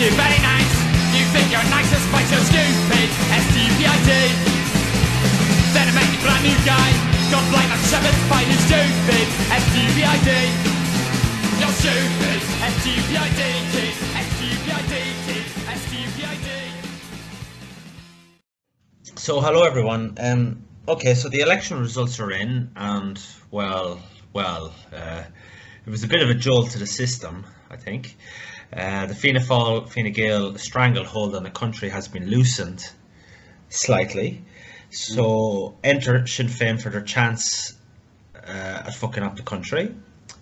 you're very nice. You think you're nice despite you're stupid. S-T-P-I-D. Then I met you brand new guy. Got blind like Shepherd's pie. You're stupid. S-T-P-I-D. You're stupid. S-T-P-I-D kid. S-T-P-I-D kid. S-T-P-I-D. So hello everyone. Um, okay, so the election results are in, and well, well, uh, it was a bit of a jolt to the system, I think. Uh, the Fianna Fáil, Gael stranglehold on the country has been loosened slightly. So enter Sinn Féin for their chance uh, at fucking up the country,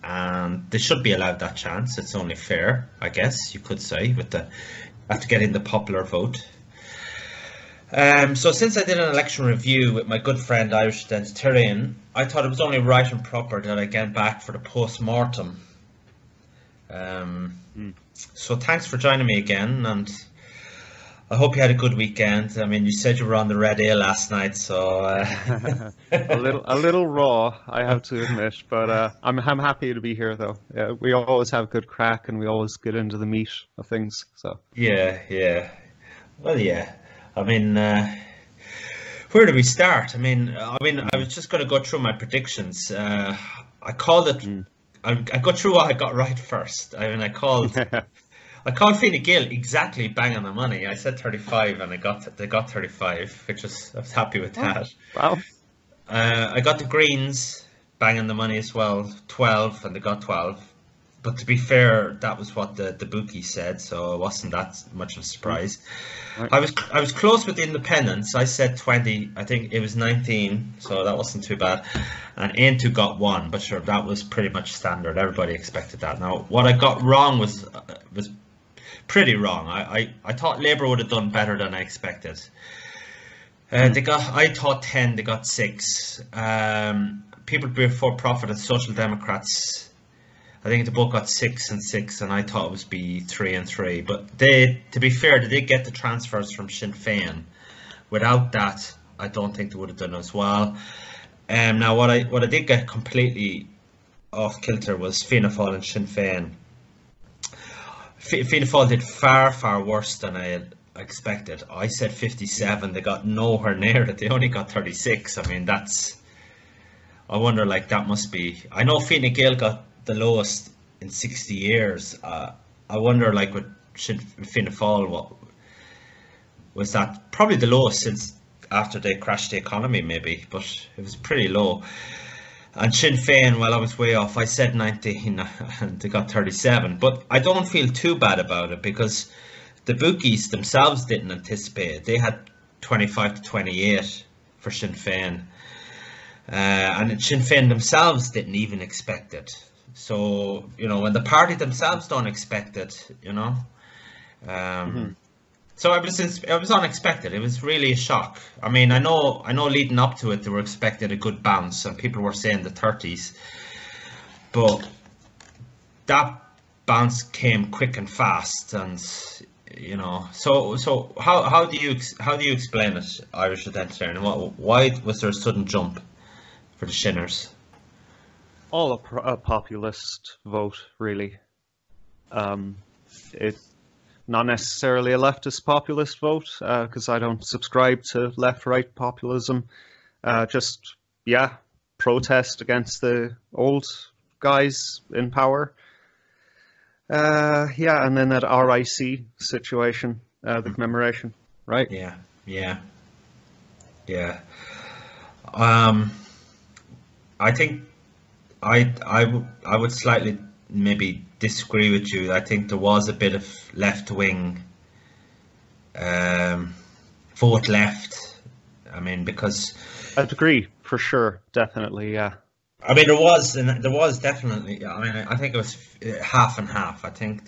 and they should be allowed that chance. It's only fair, I guess you could say, with the after getting the popular vote. Um, so since I did an election review with my good friend Irish Identitarian, I thought it was only right and proper that I get back for the post-mortem. Um, So thanks for joining me again, and I hope you had a good weekend. I mean, you said you were on the red ale last night, so uh, a little a little raw, I have to admit, but uh, I'm I'm happy to be here though. Yeah, we always have good crack, and we always get into the meat of things. So yeah, yeah. Well, yeah. I mean, uh, where do we start? I mean, I mean, I was just going to go through my predictions. Uh, I called it. I, I go through what I got right first. I mean, I called. I called Fine Gael exactly bang on the money. I said 35, and I got they got 35, which was I was happy with that. wow, Uh, I got the Greens bang on the money as well, 12, and they got 12. But to be fair, that was what the, the bookie said, so it wasn't that much of a surprise. Right. I was I was close with the independents. I said 20. I think it was 19, so that wasn't too bad. And Aontú got one, but sure, that was pretty much standard. Everybody expected that. Now, what I got wrong was uh, was pretty wrong. I, I, I thought Labour would have done better than I expected. Uh, they got, I thought ten, they got six. Um, People Before Profit and Social Democrats, I think the book got six and six, and I thought it was be three and three. But they, to be fair, they did get the transfers from Sinn Féin. Without that, I don't think they would have done as well. Um, now, what I what I did get completely off kilter was Fianna Fáil and Sinn Féin. Fi- Fianna Fáil did far, far worse than I expected. I said 57. They got nowhere near it. They only got 36. I mean, that's. I wonder, like, that must be. I know Fine Gael got the lowest in 60 years. Uh, I wonder, like, what should Fianna Fáil, what was that? Probably the lowest since after they crashed the economy, maybe, but it was pretty low. And Sinn Féin, well, I was way off. I said 19 and they got 37. But I don't feel too bad about it because the bookies themselves didn't anticipate. They had 25 to 28 for Sinn Féin. Uh, and Sinn Féin themselves didn't even expect it. So, you know, when the party themselves don't expect it, you know. Um, So it was it was unexpected. It was really a shock. I mean, I know I know leading up to it they were expecting a good bounce, and people were saying the thirties, but that bounce came quick and fast, and you know. So so how how do you how do you explain it, Irish Identitarian? What why was there a sudden jump for the Shinners? All a, a populist vote, really. Um, it not necessarily a leftist populist vote because I don't subscribe to left-right populism. Uh, just yeah, protest against the old guys in power. Uh, yeah, and then that RIC situation, uh, the commemoration, right? Yeah, yeah, yeah. Um, I think I I w- I would slightly maybe disagree with you. I think there was a bit of left wing um, vote left. I mean, because I'd agree for sure, definitely. Yeah. I mean, there was, and there was definitely. I mean, I think it was uh, half and half. I think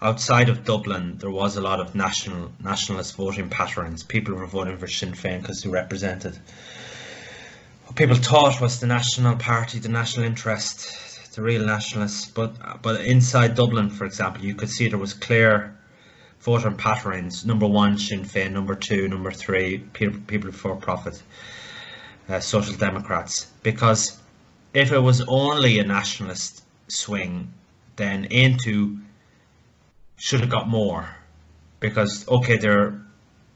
outside of Dublin, there was a lot of national nationalist voting patterns. People were voting for Sinn Féin because they represented what people thought was the national party, the national interest, the real nationalists. But but inside Dublin, for example, you could see there was clear voter patterns. Number one, Sinn Féin. Number two, number three, people, people for profit, uh, Social Democrats. Because if it was only a nationalist swing, then Aontú should have got more. because okay, they're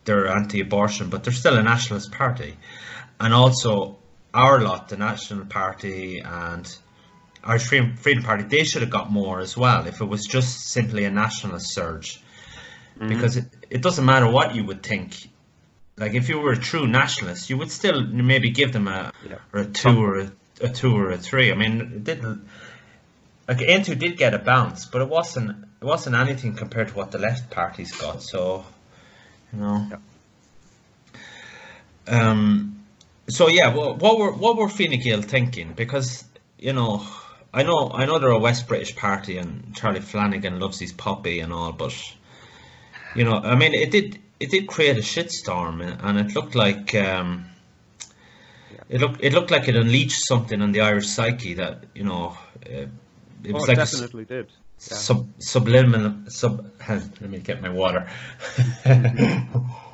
they're anti-abortion, but they're still a nationalist party, and also our lot, the National Party and Irish Freedom, Freedom Party, they should have got more as well if it was just simply a nationalist surge, because it, it doesn't matter what you would think. Like if you were a true nationalist, you would still maybe give them a Yeah. or a two or a, a two or a three. I mean, it didn't like Aontú did get a bounce, but it wasn't it wasn't anything compared to what the left parties got. So, you know. Um. So yeah, what, what were what were Fine Gael thinking? Because you know, I know I know they're a West British party, and Charlie Flanagan loves his poppy and all, but you know, I mean, it did it did create a shitstorm, and- it looked like. Um, it looked it looked like it unleashed something on the Irish psyche that you know uh, it was Oh, like it a s- definitely did. Yeah. sub subliminal sub let me get my water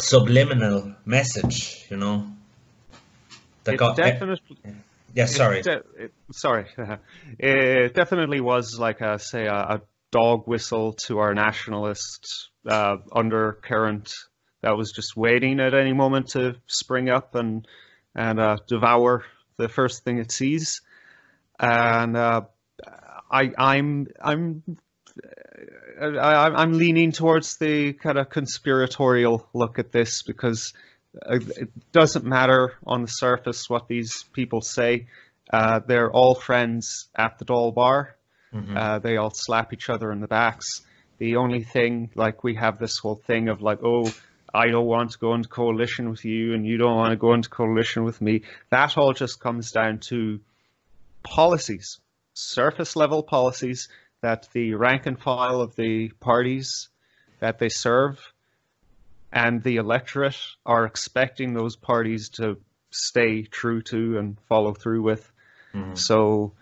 subliminal message you know that It got definitely, yeah sorry It de- it- sorry. it definitely was like a say a, a dog whistle to our nationalist uh, undercurrent that was just waiting at any moment to spring up and and uh, devour the first thing it sees. And uh, I I'm I'm I, I- I'm leaning towards the kind of conspiratorial look at this because uh, it doesn't matter on the surface what these people say. Uh, they're all friends at the Dáil Bar. Mhm. Uh, they all slap each other in the backs. The only thing, like, we have this whole thing of like, oh, I don't want to go into coalition with you, and you don't want to go into coalition with me. That all just comes down to policies, surface level policies that the rank and file of the parties that they serve and the electorate are expecting those parties to stay true to and follow through with. Mhm. So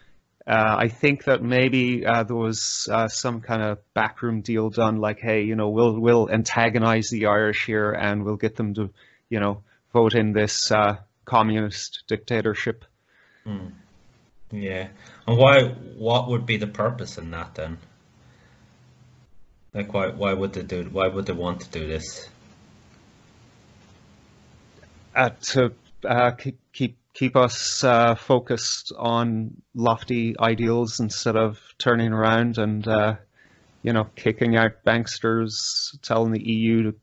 uh, I think that maybe uh, there was uh, some kind of backroom deal done, like, hey, you know, we'll we'll antagonize the Irish here and we'll get them to, you know, vote in this uh, communist dictatorship. Mm. Yeah. And why what would be the purpose in that then? Like why why would they do why would they want to do this? Uh, to uh, keep keep keep us uh, focused on lofty ideals instead of turning around and uh, you know kicking out banksters, telling the EU to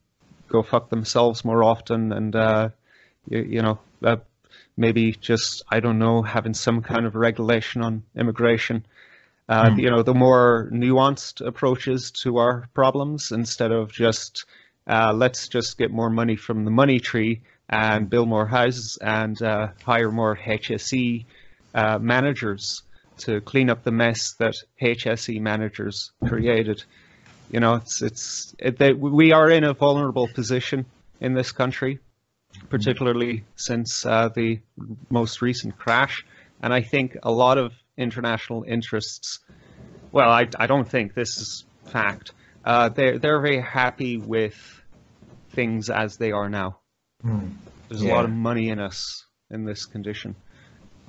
go fuck themselves more often, and uh, you, you know uh, maybe just I don't know having some kind of regulation on immigration. Uh, Hmm. You know, the more nuanced approaches to our problems instead of just uh, let's just get more money from the money tree and build more houses and uh, hire more HSE uh, managers to clean up the mess that HSE managers created. You know, it's it's it, they, we are in a vulnerable position in this country, particularly since uh, the most recent crash, and I think a lot of international interests. Well, I, I don't think this is fact. Uh, they're they're very happy with things as they are now. Hmm. There's a lot of money in us in this condition.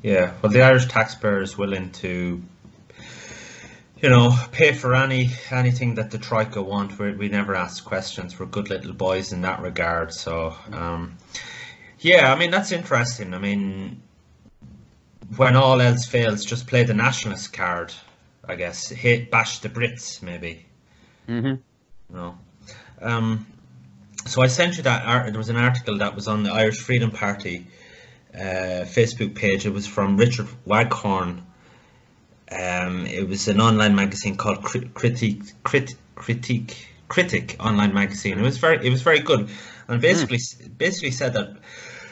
Yeah, well, the Irish taxpayer is willing to, you know, pay for any anything that the Troika want. We, we never ask questions. We're good little boys in that regard. So, um, yeah, I mean that's interesting. I mean, when all else fails, just play the nationalist card. I guess hit bash the Brits maybe. Mm-hmm. No. Um, so I sent you that. Art, there was an article that was on the Irish Freedom Party uh, Facebook page. It was from Richard Waghorn. Um, it was an online magazine called Crit- Critique Crit- Critique Critic online magazine. It was very it was very good, and basically basically said that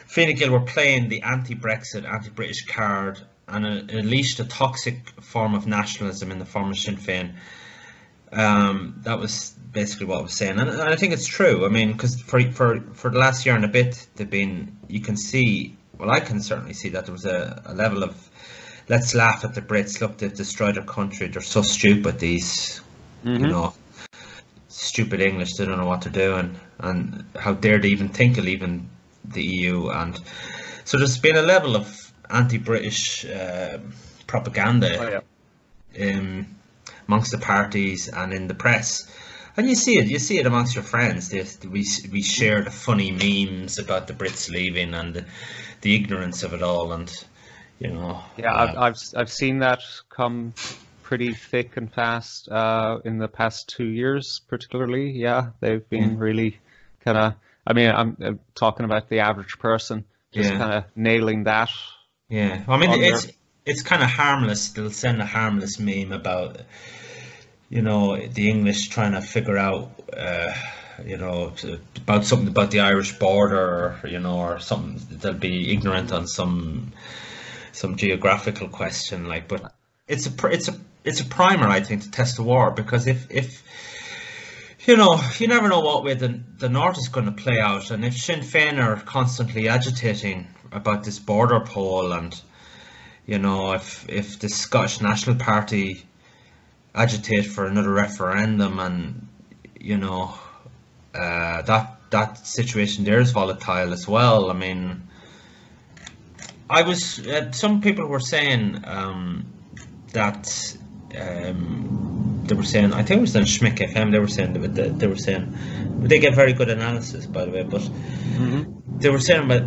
Fine Gael were playing the anti-Brexit, anti-British card, and it unleashed a toxic form of nationalism in the form of Sinn Féin. Um, that was basically what I was saying, and, and I think it's true. I mean, because for for for the last year and a bit, they've been. You can see. Well, I can certainly see that there was a, a level of let's laugh at the Brits. Look, they've destroyed their country. They're so stupid. These, you know, stupid English. They don't know what they're doing, and how dare they even think of leaving the EU? And so there's been a level of anti-British uh, propaganda Oh, yeah. um, amongst the parties and in the press. And you see it, you see it amongst your friends. We we share the funny memes about the Brits leaving and the, the ignorance of it all, and you know. Yeah, uh, I've, I've I've seen that come pretty thick and fast uh, in the past two years, particularly. Yeah, they've been Mm. really kind of. I mean, I'm, I'm talking about the average person, just Yeah. kind of nailing that. Yeah, I mean it's it's kind of harmless. They'll send a harmless meme about, you know, the English trying to figure out, uh, you know, about something about the Irish border, or, you know, or something. They'll be ignorant on some some geographical question, like. But it's a it's a it's a primer, I think, to test the war because if if you know, you never know what way the, the North is going to play out. And if Sinn Féin are constantly agitating about this border poll, and, you know, if, if the Scottish National Party agitate for another referendum, and, you know, uh, that, that situation there is volatile as well. I mean, I was, uh, some people were saying um, that. Um, they were saying, I think it was on Schmick FM. They were saying that they, they were saying they get very good analysis, by the way. But they were saying about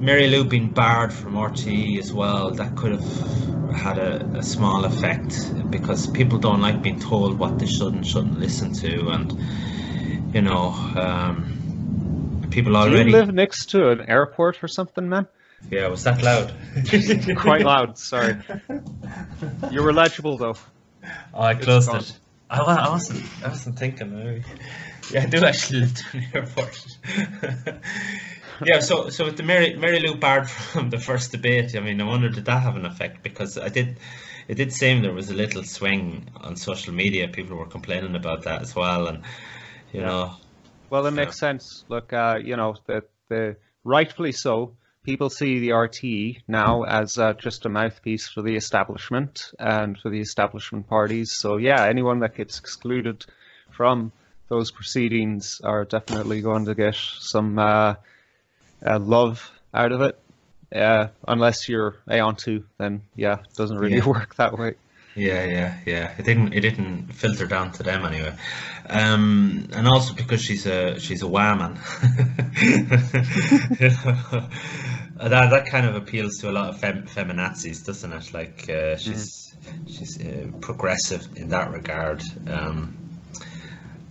Mary Lou being barred from RTE as well. That could have had a, a small effect because people don't like being told what they should and shouldn't listen to, and you know, um, people Do already. you live next to an airport or something, man? Yeah, was that loud? Quite loud. Sorry. You were legible though. Oh, I closed it. I, I wasn't. I wasn't thinking. Maybe. Yeah, I do actually live to an airport. yeah. So, so with the Mary Mary Lou barred from the first debate, I mean, I wonder did that have an effect? Because I did. It did seem there was a little swing on social media. People were complaining about that as well, and you know, Well, it makes sense. Look, uh, you know, the, the rightfully so. People see the RTE now as uh, just a mouthpiece for the establishment and for the establishment parties. So yeah, anyone that gets excluded from those proceedings are definitely going to get some uh, uh, love out of it. Uh, unless you're Aontú, then yeah, it doesn't really Yeah. work that way. Yeah, yeah, yeah. It didn't. It didn't filter down to them anyway, um, and also because she's a she's a woman. that that kind of appeals to a lot of fem, feminazis, doesn't it? Like uh, she's she's uh, progressive in that regard. Um,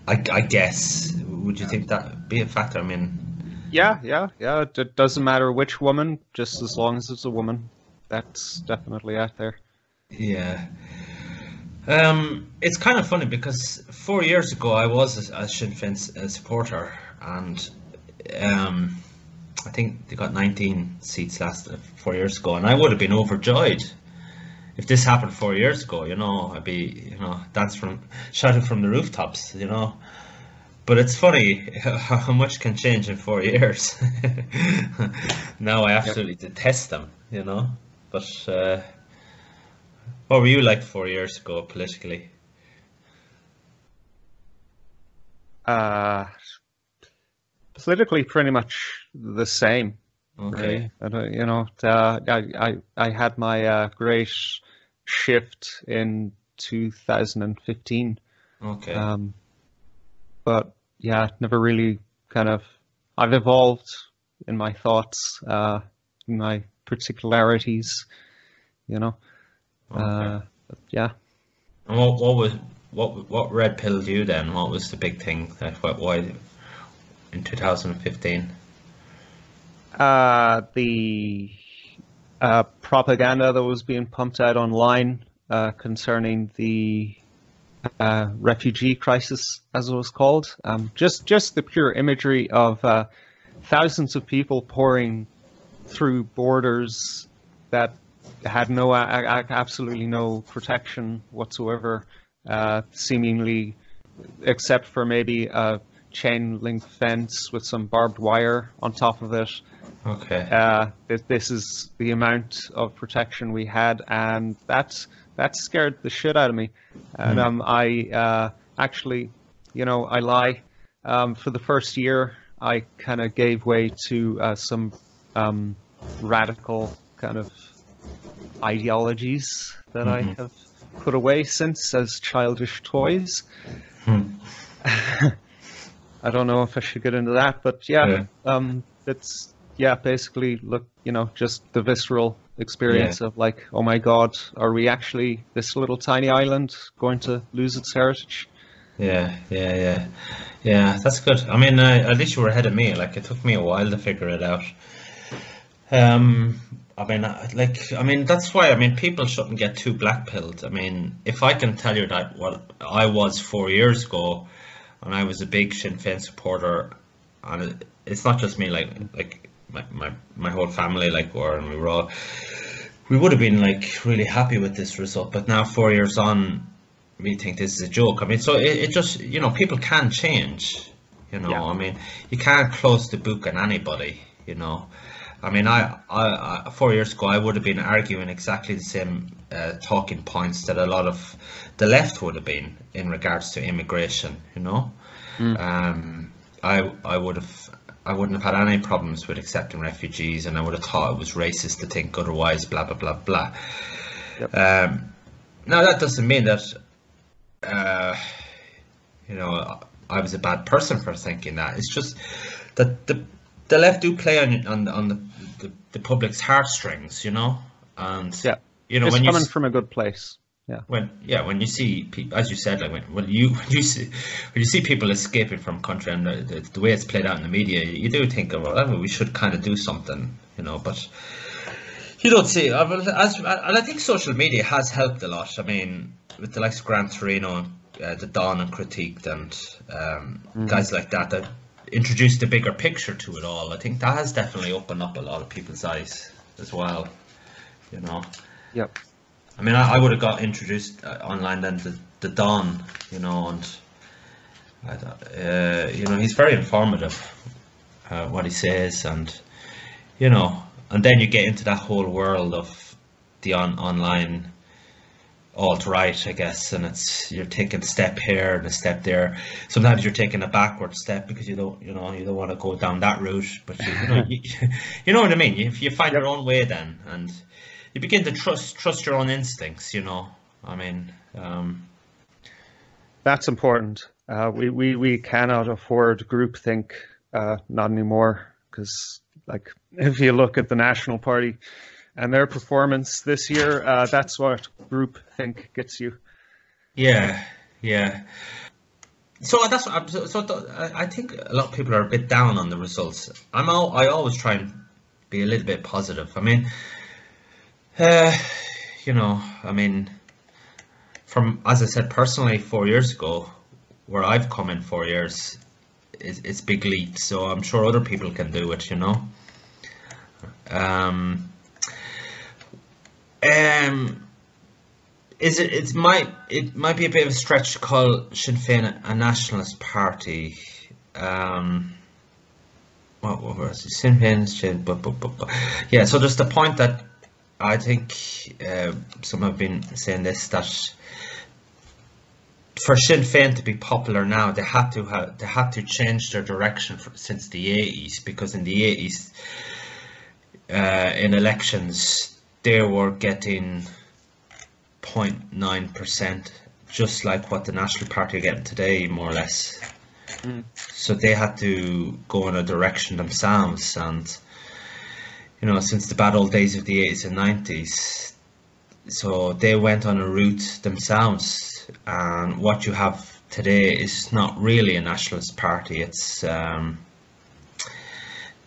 I, I guess. Would you think that be a factor? I mean, Yeah, yeah, yeah. It, it doesn't matter which woman, just as long as it's a woman. That's definitely out there. Yeah. Um, it's kind of funny because four years ago I was a, a Sinn Féin supporter, and um, I think they got 19 seats last uh, four years ago, and I would have been overjoyed if this happened four years ago. You know, I'd be you know that's from shouting from the rooftops. You know, but it's funny how much can change in four years. now I absolutely detest them. You know, but. Uh, what were you like four years ago politically? Uh, politically, pretty much the same. Okay. Really. I don't- you know, uh, I, I I had my uh, great shift in 2015. Okay. Um, but yeah, never really kind of. I've evolved in my thoughts, uh, in my particularities. You know. okay. Uh, yeah. and what what was what what red pilled you then? What was the big thing that what why in 2015? Uh, the uh, propaganda that was being pumped out online uh, concerning the uh, refugee crisis, as it was called, um, just just the pure imagery of uh, thousands of people pouring through borders that had no absolutely no protection whatsoever, seemingly except for maybe chain link fence with some barbed wire on top of it. Okay. Uh, this, this is the amount of protection we had, and that's that scared the shit out of me. And Mm. um, I uh, actually, you know, I lie. Um, for the first year, I kind of gave way to uh, some um, radical kind of ideologies that I Mhm. have put away since as childish toys. Hmm. I don't know if I should get into that, but yeah, Yeah. um, it's yeah, basically look, you know, just the visceral experience of like, oh my god, are we actually this little tiny island going to lose its heritage? Yeah, yeah, yeah, yeah. That's good. I mean, uh, at least you were ahead of me. Like it took me a while to figure it out. Um, I mean, like, I mean, that's why. I mean, people shouldn't get too black-pilled. I mean, if I can tell you that what I was four years ago, and I was a big Sinn Féin supporter, and it's not just me. Like, like my my my whole family, like, were, and we were all. We would have been like really happy with this result, but now four years on, we think this is a joke. I mean, so it, it just, you know, people can change. You know, Yeah. I mean, you can't close the book on anybody. You know, I mean, I, I, I four years ago, I would have been arguing exactly the same uh, talking points that a lot of the left would have been in regards to immigration. You know, um, I, I would have. I wouldn't have had any problems with accepting refugees, and I would have thought it was racist to think otherwise. Blah blah blah blah. Um, now that doesn't mean that uh, you know I was a bad person for thinking that. It's just that the the left do play on on on the the, the public's heartstrings, you know, and Yeah. you know it's when you coming s- from a good place. Yeah. when yeah when you see people as you said like when, when you when you see when you see people escaping from country and the, the, the way it's played out in the media you do think of well we should kind of do something you know but you don't see I will- as and I think social media has helped a lot I mean with the likes of Gran Torino uh, the Don and critiqued and um, guys like that that introduced a bigger picture to it all I think that has definitely opened up a lot of people's eyes as well you know Yep. I mean, I, I would have got introduced uh, online then to the Don, you know, and I, uh, you know he's very informative, uh, what he says, and you know, and then you get into that whole world of the on online alt right, I guess, and it's you're taking a step here and a step there. Sometimes you're taking a backward step because you don't, you know, you don't want to go down that route, but you, you know, you, you know what I mean. If you find your own way, then and you begin to trust trust your own instincts. You know, I mean, um, That's important. Uh, we, we, we cannot afford groupthink, uh, not anymore. Because, like, if you look at the National Party and their performance this year, uh, that's what group think gets you. yeah, yeah. So that's what I'm- so. so th- I think a lot of people are a bit down on the results. I'm all, I always try and be a little bit positive. I mean, uh, you know, I mean, from as I said personally, four years ago, where I've come in four years, is it's big leaps. So I'm sure other people can do it. You know. Um. Um. Is it? It might. It might be a bit of a stretch to call Sinn Féin a nationalist party. Um. What, what was it? Sinn Féin, Sinn. Yeah. So just the point that I think uh, some have been saying this that for Sinn Féin to be popular now, they had to have they had to change their direction for, since the eighties because in the eighties, uh, in elections, they were getting 0.9 percent, just like what the National Party are getting today, more or less. So they had to go in a direction themselves, and you know, since the bad old days of the eighties and nineties, so they went on a route themselves. And what you have today is not really a nationalist party. It's um,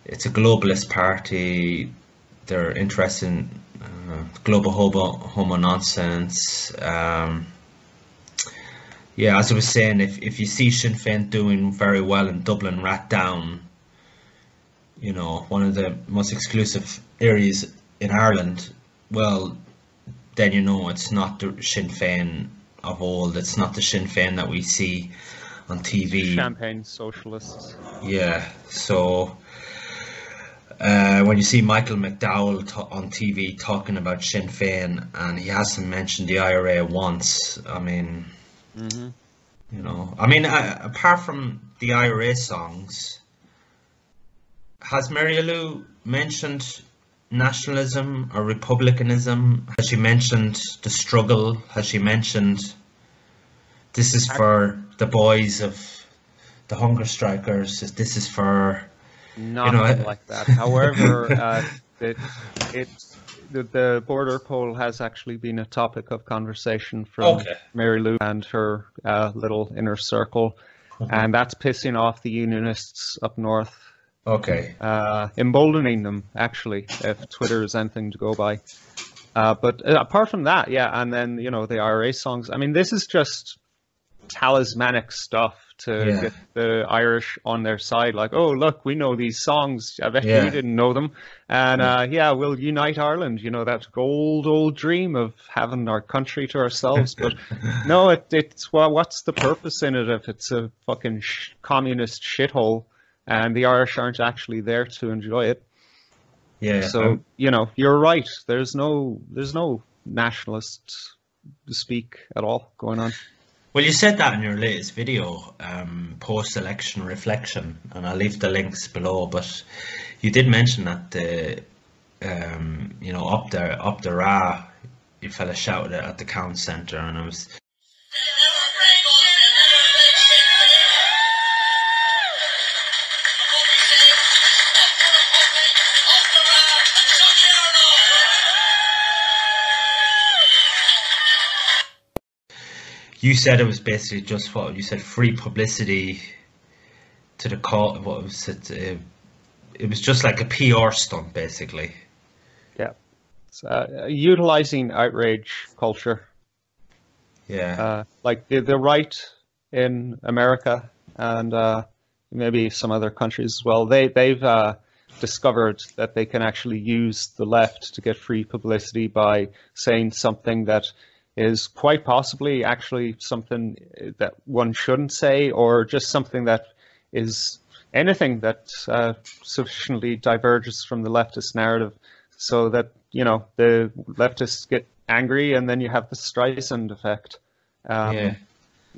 it's a globalist party. They're interested in uh, global homo, homo nonsense um, yeah as I was saying if, if you see Sinn Féin doing very well in Dublin Rathdown, you know one of the most exclusive areas in Ireland well then you know it's not the Sinn Féin of old. It's not the Sinn Féin that we see on TV. Champagne socialists. Yeah. So uh, when you see Michael McDowell t- on TV talking about Sinn Féin and he hasn't mentioned the IRA once, I mean, you know, I mean, uh, apart from the IRA songs, has Mary Lou mentioned nationalism or republicanism? Has she mentioned the struggle? Has she mentioned this is for the boys of the hunger strikers. This is for Nothing I- like that. However, uh, it, it the, the border poll has actually been a topic of conversation from Okay. Mary Lou and her uh, little inner circle, and that's pissing off the unionists up north, okay. uh, emboldening them actually, if Twitter is anything to go by. Uh, but uh, apart from that, yeah, and then you know the IRA songs. I mean, this is just talismanic stuff to Yeah. get the Irish on their side. Like, oh look, we know these songs. I bet Yeah. you didn't know them. And uh, yeah, we'll unite Ireland. You know that old old dream of having our country to ourselves. But no, it, it's well, what's the purpose in it if it's a fucking sh- communist shithole and the Irish aren't actually there to enjoy it? Yeah. So um, you know, you're right. There's no there's no nationalist speak at all going on. Well, you said that in your latest video, um, post-election reflection, and I'll leave the links below. But you did mention that the, um, you know, up there, up the Ra, you fella shouted it at the count centre, and I was You said it was basically just what you said, free publicity to the call. What was it? Uh, it was just like a PR stunt, basically. Yeah, uh, utilizing outrage culture, Yeah. uh, like the the right in America and uh, maybe some other countries as well. They they've uh, discovered that they can actually use the left to get free publicity by saying something that is quite possibly actually something that one shouldn't say, or just something that is anything that uh, sufficiently diverges from the leftist narrative, so that you know the leftists get angry, and then you have the Streisand effect. Um, yeah.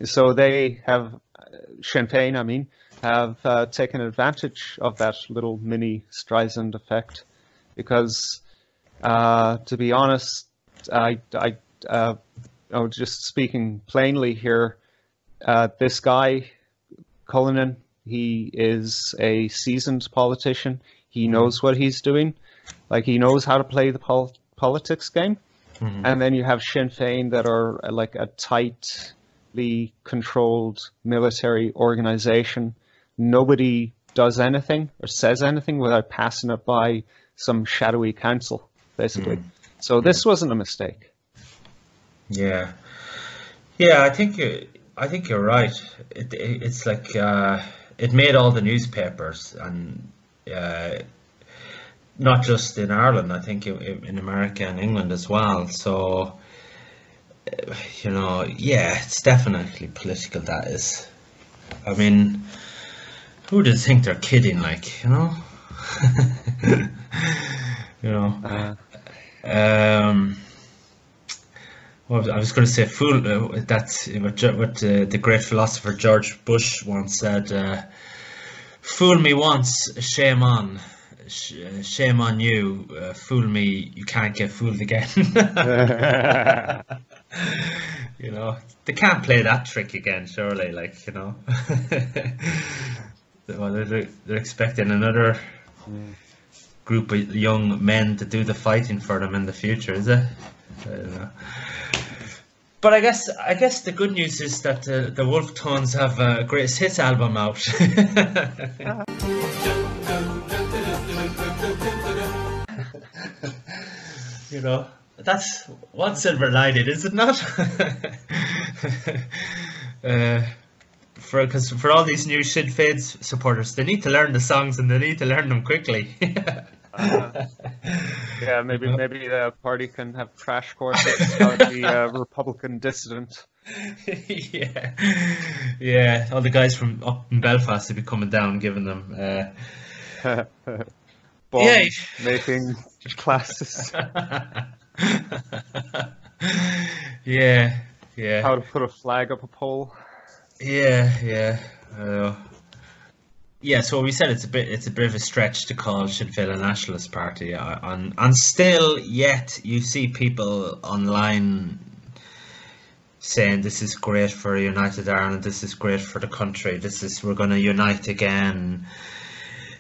so they have uh, Sinn Féin, I mean, have uh, taken advantage of that little mini Streisand effect, because, uh, to be honest, I, I, uh, oh, just speaking plainly here, uh, this guy, Cullinan, he is a seasoned politician. He knows what he's doing, like he knows how to play the pol- politics game. Mhm. And then you have Sinn Féin that are like a tightly controlled military organization. Nobody does anything or says anything without passing it by some shadowy council, basically. So this wasn't a mistake. Yeah, yeah. I think you. I think you're right. It, it it's like uh, it made all the newspapers, and uh, not just in Ireland. I think in, in America and England as well. So, you know, yeah, it's definitely political. That is. I mean, who does think they're kidding? Like, you know. you know. Uh, Um, was, I was going to say, fool. Uh, that's what, what uh, the great philosopher George Bush once said. Uh, fool me once, shame on. Sh- shame on you. Uh, fool me, you can't get fooled again. you know, they can't play that trick again, surely. Like, you know, well, they're, they're expecting another group of young men to do the fighting for them in the future, is it? But I guess I guess the good news is that uh, the Wolf Tones have a greatest hits album out. you know, that's one silver lining, is it not? uh, for because for all these new Sinn Féin supporters, they need to learn the songs and they need to learn them quickly. uh, yeah, maybe maybe the party can have crash courses about the uh, Republican dissident. yeah, yeah. All the guys from up in Belfast will be coming down, giving them. Uh, Bomb Yeah. making classes. yeah, yeah, How to put a flag up a pole. yeah, yeah. Uh, yeah, so we said it's a bit it's a bit of a stretch to call Sinn Féin a nationalist party, uh, and and still yet you see people online saying this is great for United Ireland, this is great for the country, this is we're going to unite again.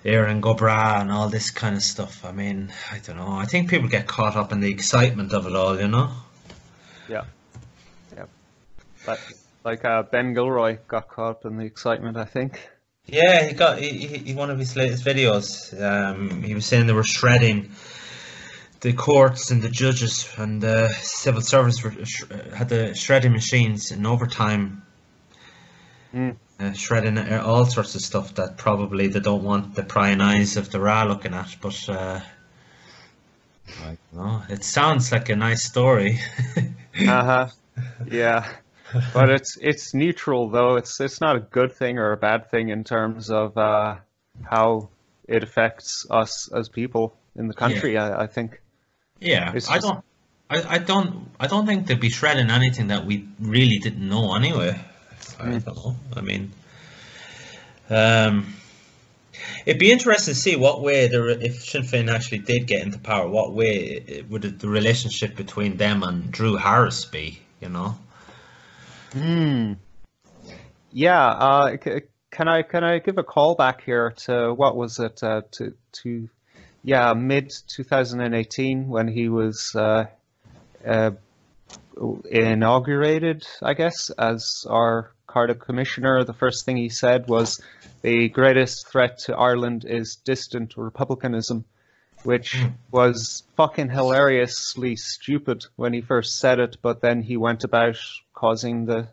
Éirinn go brách and all this kind of stuff. I mean, I don't know. I think people get caught up in the excitement of it all, you know. Yeah. Yeah. But like uh, Ben Gilroy got caught up in the excitement, I think. Yeah, he got he, he, he- one of his latest videos. Um, he was saying they were shredding the courts and the judges and the civil service were, sh- had the shredding machines in overtime, Mm. uh, shredding uh, all sorts of stuff that probably they don't want the prying eyes of the Ra looking at. But uh, I don't. It sounds like a nice story. Uh huh. Yeah. But it's it's neutral though. It's it's not a good thing or a bad thing in terms of uh, how it affects us as people in the country. I, I think. Yeah, It's I just- don't. I, I don't. I don't think they'd be shredding anything that we really didn't know anyway. I Mm. don't know. I mean, um, it'd be interesting to see what way the if Sinn Féin actually did get into power, what way it- would the relationship between them and Drew Harris be? You know. Hmm. Yeah. Uh, can I can I give a call back here to what was it uh, to to yeah mid 2018 when he was uh, uh, inaugurated, I guess, as our Garda commissioner. The first thing he said was the greatest threat to Ireland is dissident republicanism, which was fucking hilariously stupid when he first said it, but then he went about causing the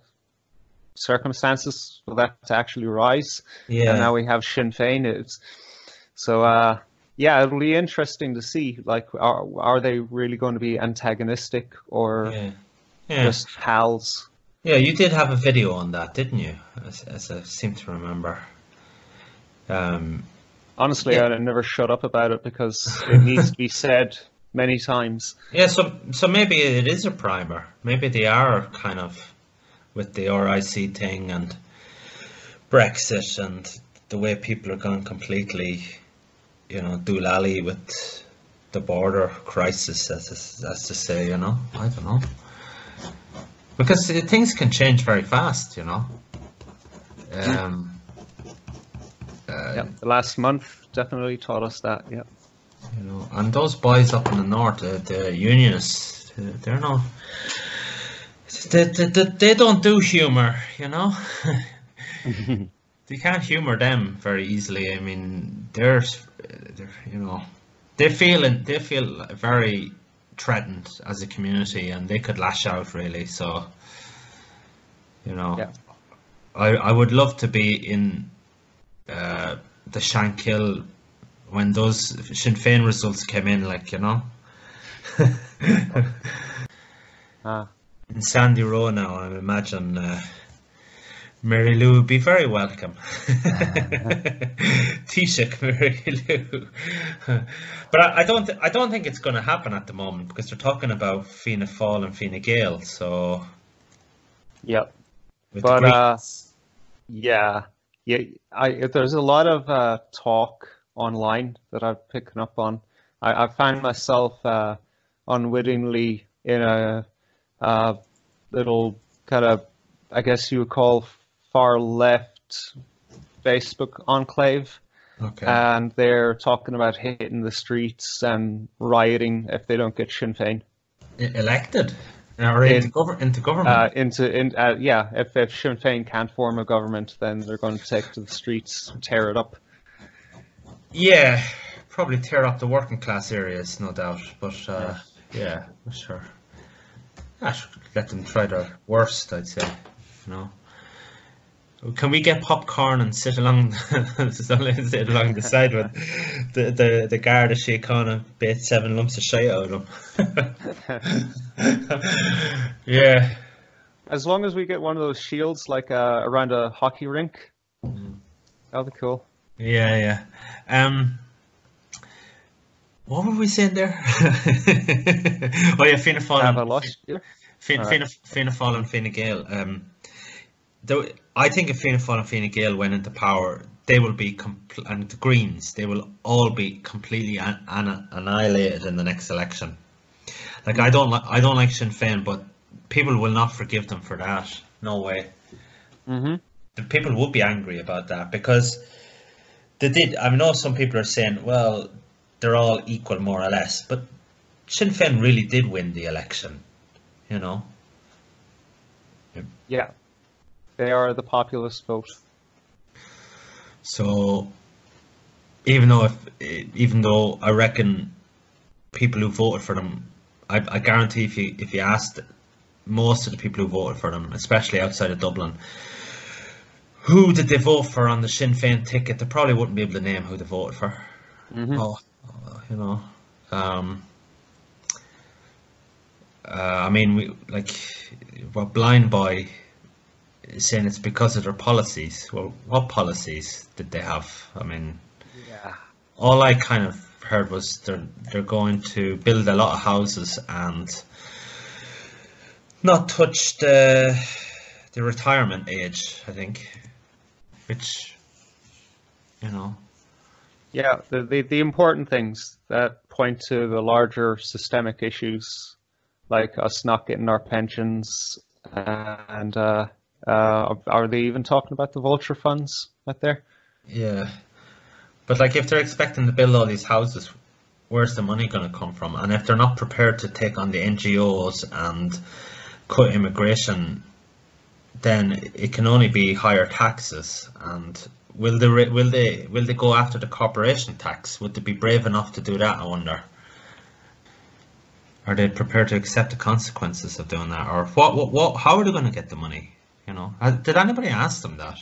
circumstances for that to actually rise. Yeah. And now we have Sinn Féin. It's, so, uh, yeah, it'll be interesting to see. Like, are, are they really going to be antagonistic or yeah. Yeah. just pals? Yeah, you did have a video on that, didn't you? As, as I seem to remember. Um, Honestly, Yeah. I'd never shut up about it because it needs to be said many times. Yeah, so so maybe it is a primer. Maybe they are kind of with the RIC thing and Brexit and the way people are going completely, you know, doolally with the border crisis, as as to say, you know. I don't know because things can change very fast, you know. Um, uh, Yeah, the last month definitely taught us that. Yeah. you know, and those boys up in the north, uh, the unionists, uh, they're not. They, they, they, don't do humor, you know. you can't humor them very easily. I mean, they're, they're you know, they feel they feel very threatened as a community, and they could lash out really. So, you know, Yeah. I I would love to be in uh, the Shankill when those Sinn Féin results came in, like you know. Ah. in Sandy Row now, I imagine uh, Mary Lou would be very welcome. Taoiseach Mary Lou. but I, I don't, I don't think it's going to happen at the moment because they're talking about Fianna Fáil and Fine Gael. So, Yep. with But, uh, Yeah, yeah. I there's a lot of uh, talk online that I'm picking up on. I, I find myself uh, unwittingly in a uh, little kind of, I guess you would call far left Facebook enclave, okay, and they're talking about hitting the streets and rioting if they don't get Sinn Féin. Elected or into, in- gover- into government. Uh, into in uh, yeah, if, if Sinn Féin can't form a government, then they're going to take to the streets, tear it up. Yeah, probably tear up the working class areas, no doubt. But uh, yeah, sure. I should let them try their worst, I'd say. You know. Can we get popcorn and sit along sit along the side with the the the Garda Síochána bait seven lumps of shit out of them? yeah. As long as we get one of those shields like uh, around a hockey rink, that'll be cool. Yeah, yeah. Um, what were we saying there? oh yeah, Fianna Fáil. Have I lost you? Fianna, Alright. Fianna, Fianna Fáil and Fine Gael. Um, though I think if Fianna Fáil and Fine Gael went into power, they will be compl- and the Greens, they will all be completely an- an- annihilated in the next election. Like I don't like I don't like Sinn Féin, but people will not forgive them for that. No way. hmm The people would be angry about that because they did. I know some people are saying, well, they're all equal more or less, but Sinn Féin really did win the election. You know. Yeah, they are the populist vote. So even though if even though I reckon people who voted for them, I, I guarantee if you if you asked most of the people who voted for them, especially outside of Dublin, who did they vote for on the Sinn Féin ticket, they probably wouldn't be able to name who they voted for. hmm Oh, you know. Um, uh, I mean, we like what Blind Boy saying it's because of their policies. Well, what policies did they have? I mean, Yeah. all I kind of heard was they're they're going to build a lot of houses and not touch the the retirement age. I think, which you know, Yeah, the, the, the important things that point to the larger systemic issues, like us not getting our pensions, and uh, uh, are they even talking about the vulture funds out there? yeah. But like, if they're expecting to build all these houses, where's the money going to come from? And if they're not prepared to take on the NGOs and cut immigration, then it can only be higher taxes. And will they will they will they go after the corporation tax? Would they be brave enough to do that? I wonder. Are they prepared to accept the consequences of doing that, or what? What? what how are they going to get the money? You know, Uh, did anybody ask them that?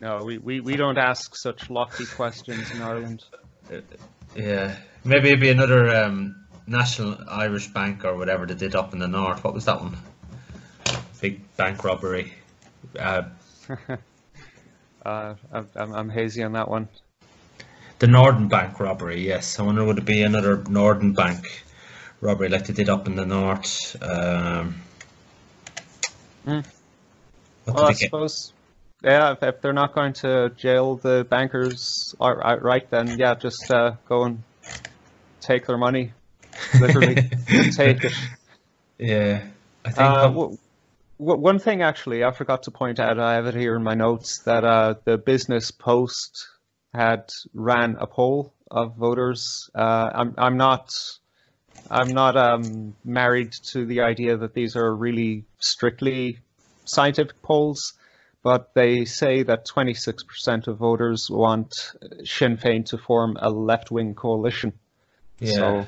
No, we, we, we don't ask such lofty questions in Ireland. Yeah, maybe it'd be another um, National Irish Bank or whatever they did up in the north. What was that one? Big bank robbery. Uh, Uh, I'm, I'm I'm hazy on that one. the Northern Bank robbery. Yes, I wonder would it be another Northern Bank robbery like they did up in the north? Um, What Well, I did they get? suppose, yeah, if, if they're not going to jail the bankers out- outright, then yeah, just uh, go and take their money. Literally, take it. Yeah, I think. Uh, prob- w- w- one thing actually, I forgot to point out. I have it here in my notes that uh, the Business Post had ran a poll of voters. Uh, I'm I'm not I'm not um, married to the idea that these are really strictly scientific polls, but they say that 26% of voters want Sinn Féin to form a left-wing coalition. yeah. So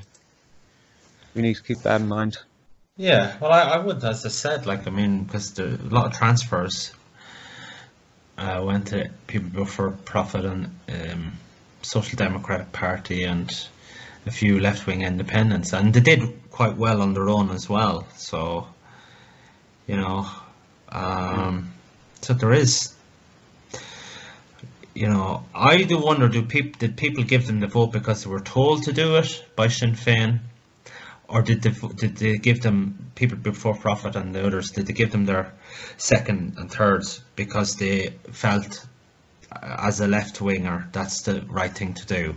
we need to keep that in mind. Yeah, well, I, I would, as I said, like, I mean, because a lot of transfers uh, went to people before profit and um, Social Democratic Party and a few left wing independents, and they did quite well on their own as well. So, you know, um, so there is. You know, I do wonder: Do people did people give them the vote because they were told to do it by Sinn Féin, or did they did they give them people before profit and the others? Did they give them their second and thirds because they felt, uh, as a left winger, that's the right thing to do?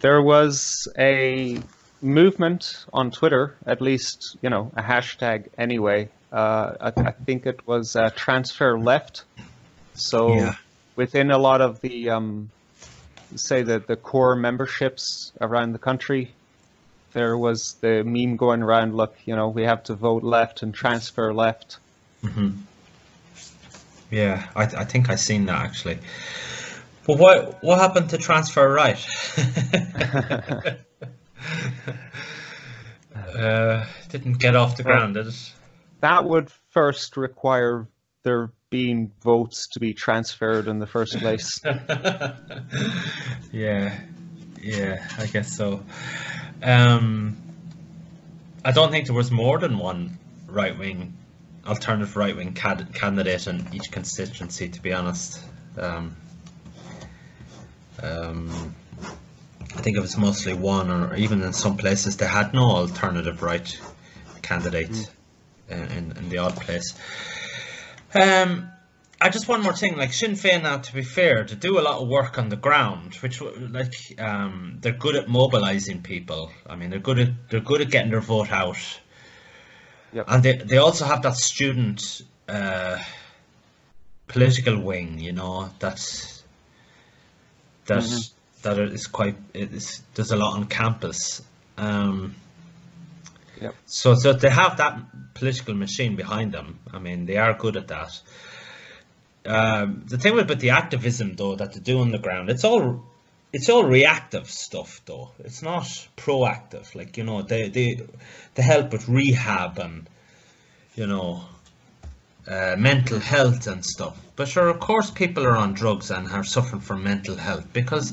There was a movement on Twitter, at least, you know, a hashtag anyway. Uh, I, I think it was uh, transfer left. So Yeah. within a lot of the, um, say, the, the core memberships around the country, there was the meme going around, look, you know, we have to vote left and transfer left. hmm Yeah, I, I think I've seen that actually. But what what happened to transfer right? uh, didn't get off the ground, did it? That would first require there being votes to be transferred in the first place. yeah, yeah, I guess so. Um, I don't think there was more than one right wing, alternative right wing cad- candidate in each constituency, to be honest. Um, um, I think it was mostly one, or even in some places they had no alternative right candidate in, in, in the odd place. Um, I just one more thing, like Sinn Féin now, to be fair, to do a lot of work on the ground, which like um, they're good at mobilizing people. I mean, they're good at they're good at getting their vote out, Yep. and they they also have that student uh, political wing, you know, that's that Mhm. that is quite it's there's a lot on campus. Um, Yep. so so they have that political machine behind them. I mean, they are good at that. Um, the thing about the activism though that they do on the ground, it's all it's all reactive stuff though. It's not proactive. Like you know, they they they help with rehab and you know uh, mental health and stuff. But sure, of course, people are on drugs and are suffering from mental health because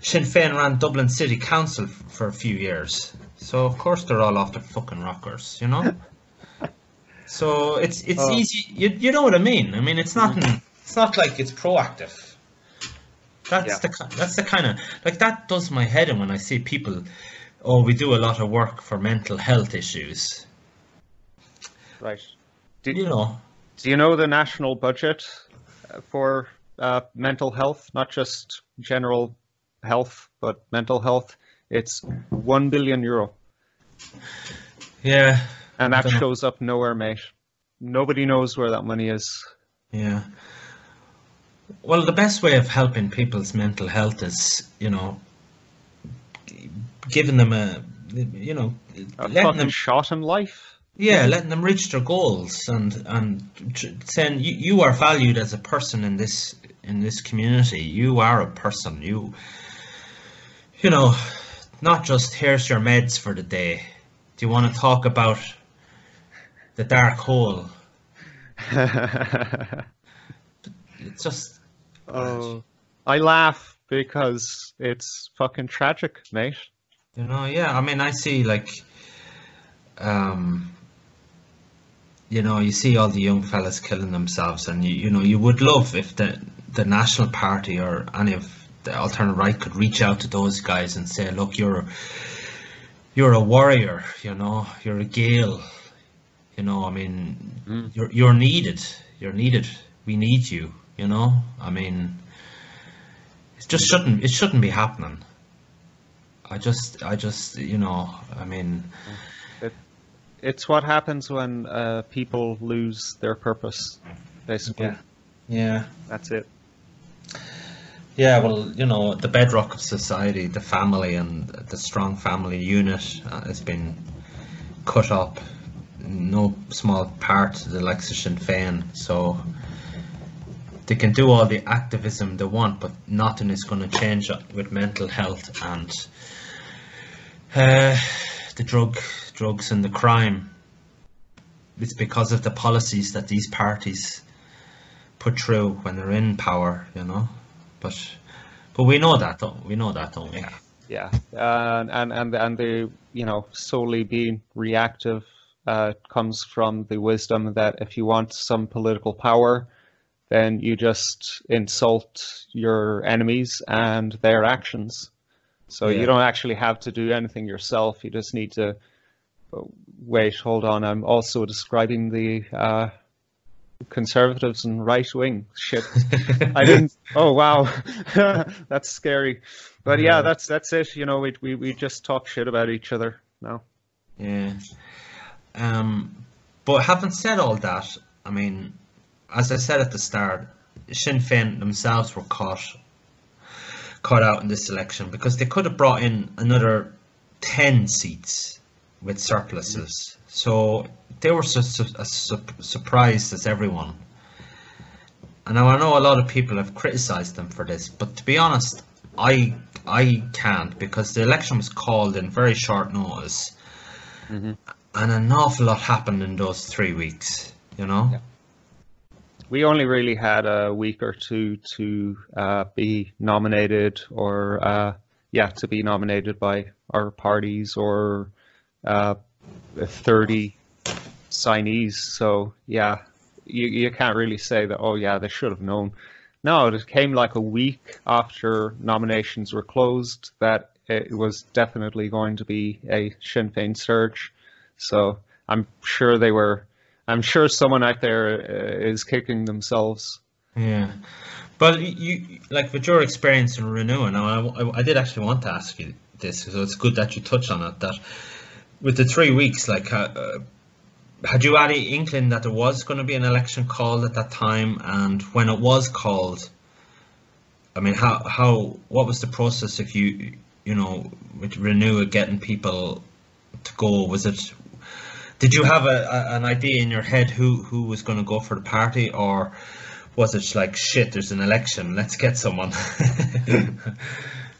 Sinn Féin ran Dublin City Council for a few years. So of course they're all off their fucking rockers, you know. so it's it's Oh. easy. You, you know what I mean? I mean, it's not it's not like it's proactive. That's Yeah. the that's the kind of like that does my head in when I see people. Oh, we do a lot of work for mental health issues. Right. Did, You know, do you know the national budget uh, for uh, mental health, not just general health, but mental health? It's one billion euro, yeah, and that shows up nowhere, mate. Nobody knows where that money is. Yeah. Well, the best way of helping people's mental health is, you know, giving them a, you know, A letting fucking them, shot in life. Yeah, letting them reach their goals and and saying you, you are valued as a person in this in this community. You are a person. You, you know, not just here's your meds for the day. Do you want to talk about the dark hole? It's just. oh, I laugh because it's fucking tragic, mate. You know, yeah. I mean, I see like, um, you know, you see all the young fellas killing themselves, and you, you know, you would love if the the National Party or any of the alternate right could reach out to those guys and say, look, you're you're a warrior. You know, you're a Gael. You know, I mean, Mm. you're you're needed. You're needed. We need you. You know, I mean, it just shouldn't it shouldn't be happening. I just, I just, you know, I mean, It's what happens when uh, people lose their purpose, basically. Yeah. yeah, That's it. yeah. Well, you know, the bedrock of society, the family, and the strong family unit uh, has been cut up. No small part to the likes of Sinn Féin. So they can do all the activism they want, but nothing is going to change with mental health and uh, the drug, drugs, and the crime. It's because of the policies that these parties put through when they're in power, you know. But but we know that, don't we? Know that, don't we? Yeah, uh, and and and the you know solely being reactive uh, comes from the wisdom that if you want some political power, then you just insult your enemies and their actions. So Yeah. you don't actually have to do anything yourself. You just need to wait. Hold on, I'm also describing the uh, conservatives and right wing shit. I didn't. Oh wow, that's scary. But yeah, Yeah. that's that's it. You know, we we we just talk shit about each other now. Yeah. Um, but having said all that, I mean, as I said at the start, Sinn Féin themselves were caught caught out in this election because they could have brought in another ten seats with surpluses. So they were su- su- as su- surprised as everyone. And now I know a lot of people have criticised them for this, but to be honest, I I can't because the election was called in very short notice and an awful lot happened in those three weeks. You know. Yeah. We only really had a week or two to uh, be nominated, or uh, yeah, to be nominated by our parties or uh, 30 signees. So yeah, you you can't really say that. Oh yeah, they should have known. No, it came like a week after nominations were closed that it was definitely going to be a Sinn Féin surge. So I'm sure they were. I'm sure someone out there is uh, kicking themselves Yeah, but you like with your experience in Renua, now I, I, I did actually want to ask you this, so it's good that you touch on it. That with the three weeks, like, uh, uh, had you any inkling that there was going to be an election called at that time, and when it was called? I mean, how how what was the process if you you know with Renua getting people to go? Was it did you have a, a, an idea in your head who who was going to go for the party, or was it like shit? There's an election. Let's get someone.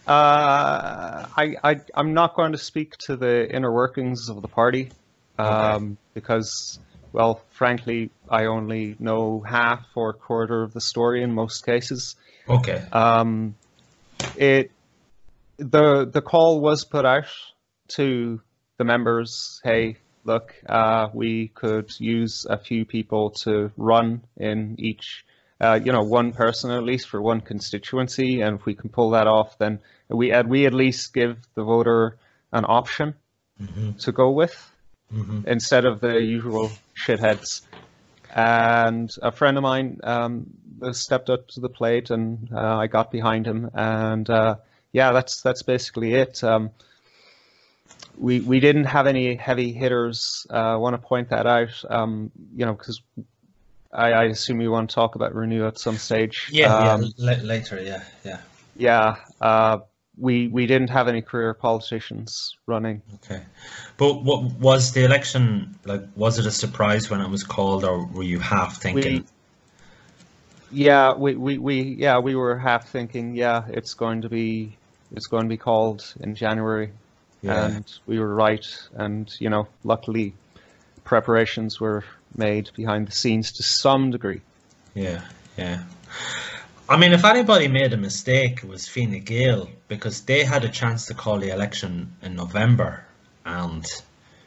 Uh, I, I, I'm not going to speak to the inner workings of the party um, because, well, frankly, I only know half or a quarter of the story in most cases. okay. Um, it the the call was put out to the members. Hey, look, uh, we could use a few people to run in each, uh, you know, one person at least for one constituency, and if we can pull that off, then we at we at least give the voter an option to go with instead of the usual shitheads. And a friend of mine um, stepped up to the plate, and uh, I got behind him. And uh, yeah, that's that's basically it. Um, we we didn't have any heavy hitters. Uh, I want to point that out. Um, you know, because I, I assume you want to talk about Renua at some stage. Yeah, Um, yeah. la- later, yeah, yeah. yeah. Uh, we we didn't have any career politicians running. Okay. But what was the election like? Was it a surprise when it was called, or were you half thinking? Yeah, we, we, we yeah we were half thinking yeah it's going to be it's going to be called in January, Yeah. and we were right. And you know, luckily, preparations were made behind the scenes to some degree. Yeah, yeah. I mean, if anybody made a mistake, it was Fine Gael because they had a chance to call the election in November, and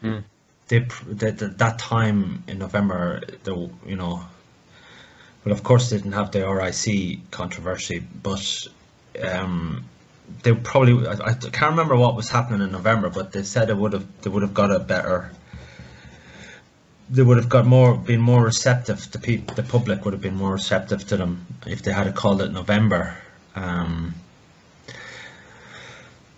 Hmm. they, pr- they, that that time in November, the you know, well, of course, they didn't have the RIC controversy, but um, they probably I, I can't remember what was happening in November, but they said it would have they would have got a better they would have got more been more receptive. The the public would have been more receptive to them if they had called it November. Um,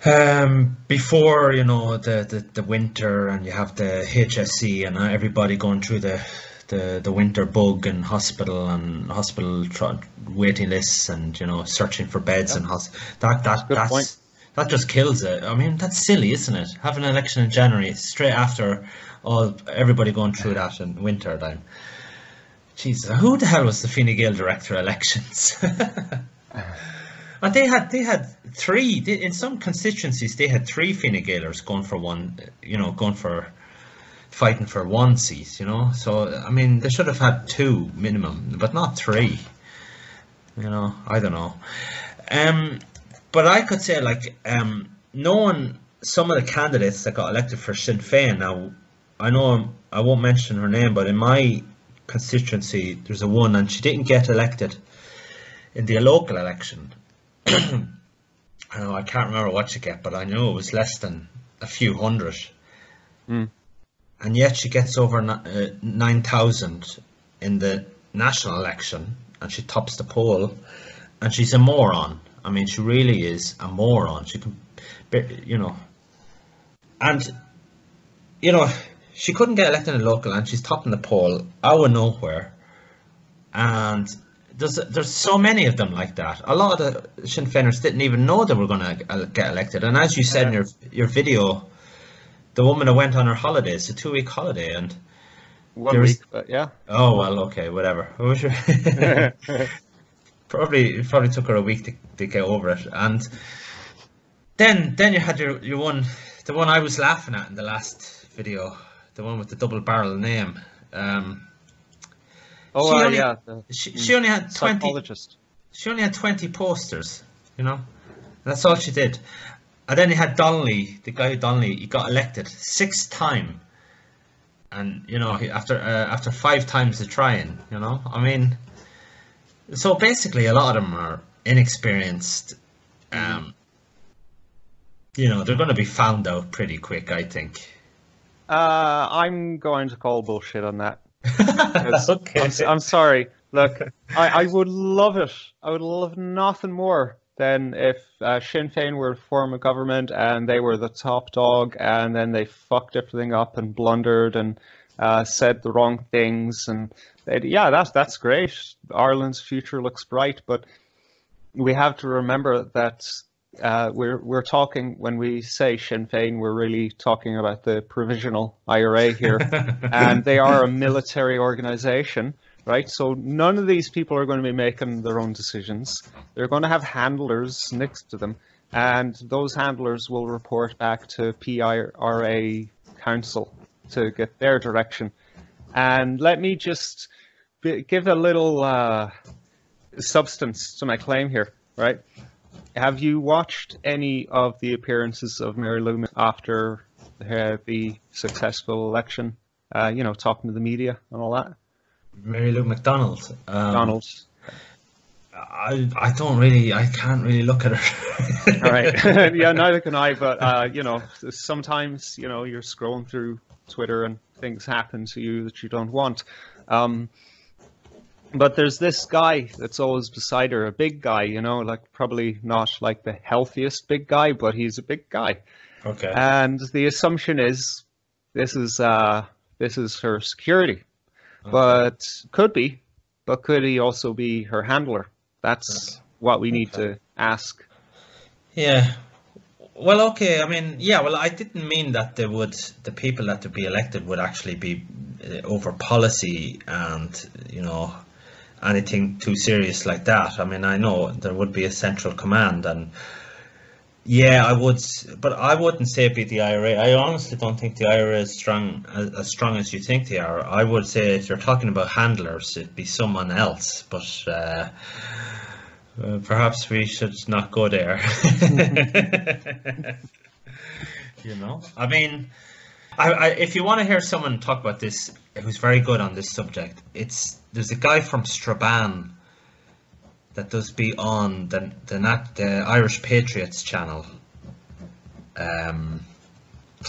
um, before you know the, the, the winter and you have the HSE and everybody going through the the, the winter bug and hospital and hospital tr- waiting lists and you know searching for beds and hos- that that that's point. That just kills it. I mean that's silly, isn't it? Having an election in January straight after all everybody going through that in winter time. Jesus, who the hell was the Fine Gael director elections? and they had they had three they, in some constituencies. They had three Fine Gaelers going for one, you know, going for fighting for one seat. You know, so I mean, they should have had two minimum, but not three. You know, I don't know. Um, but I could say like um, knowing some of the candidates that got elected for Sinn Féin. Now, I know I won't mention her name, but in my constituency, there's a one, and she didn't get elected in the local election. I know I can't remember what she get, but I know it was less than a few hundred. Mm. And yet she gets over uh, nine thousand in the national election, and she tops the poll. And she's a moron. I mean, she really is a moron. She can, you know, and you know, she couldn't get elected in local, and she's topping the poll out of nowhere. And there's there's so many of them like that. A lot of the Sinn Féiners didn't even know they were going to uh, get elected. And as you said in your your video, the woman who went on her holidays, a two week holiday, and One was- week, yeah. oh well, okay, whatever. What was your- probably it probably took her a week to, to get over it. And then then you had your your one, the one I was laughing at in the last video, the one with the double barrel name. Um, oh, She uh, only- yeah. The she, she only had twenty. She only had 20 posters, you know? That's all she did. And then you had Donnelly, the guy Donnelly, he got elected sixth time. And, you know, after uh, after five times of trying, you know? I mean, so basically a lot of them are inexperienced. Um, you know, they're going to be found out pretty quick, I think. Uh, I'm going to call bullshit on that. okay. I'm, I'm sorry. Look, I, I would love it. I would love nothing more than if uh, Sinn Féin were to form a government and they were the top dog, and then they fucked everything up and blundered and uh, said the wrong things. And yeah, that's that's great. Ireland's future looks bright, but we have to remember that uh, we're we're talking when we say Sinn Féin, we're really talking about the provisional IRA here, and they are a military organization, right? So none of these people are going to be making their own decisions. They're going to have handlers next to them, and those handlers will report back to PIRA Council to get their direction. And let me just give a little uh, substance to my claim here, right? Have you watched any of the appearances of Mary Loomis after uh, the successful election? Uh, you know, talking to the media and all that. Mary Lou McDonald. Um. I, I don't really, I can't really look at her. All right. yeah, neither can I. But uh, you know, sometimes you know you're scrolling through Twitter and things happen to you that you don't want. Um, but there's this guy that's always beside her, a big guy. You know, like probably not like the healthiest big guy, but he's a big guy. okay. And the assumption is this is uh, this is her security, but could be, but could he also be her handler? That's what we need to ask. Yeah. Well, okay. I mean, yeah. Well, I didn't mean that they would, the people that would be elected would actually be uh, over policy and you know anything too serious like that. I mean, I know there would be a central command, and yeah, I would, but I wouldn't say it'd be the IRA. I honestly don't think the IRA is strong as, as strong as you think they are. I would say if you're talking about handlers, it'd be someone else, but. Uh, uh, perhaps we should not go there. you know, I mean, I, I, if you want to hear someone talk about this who's very good on this subject, it's there's a guy from Strabane that does be on the the, Nat, the Irish Patriots channel. Um,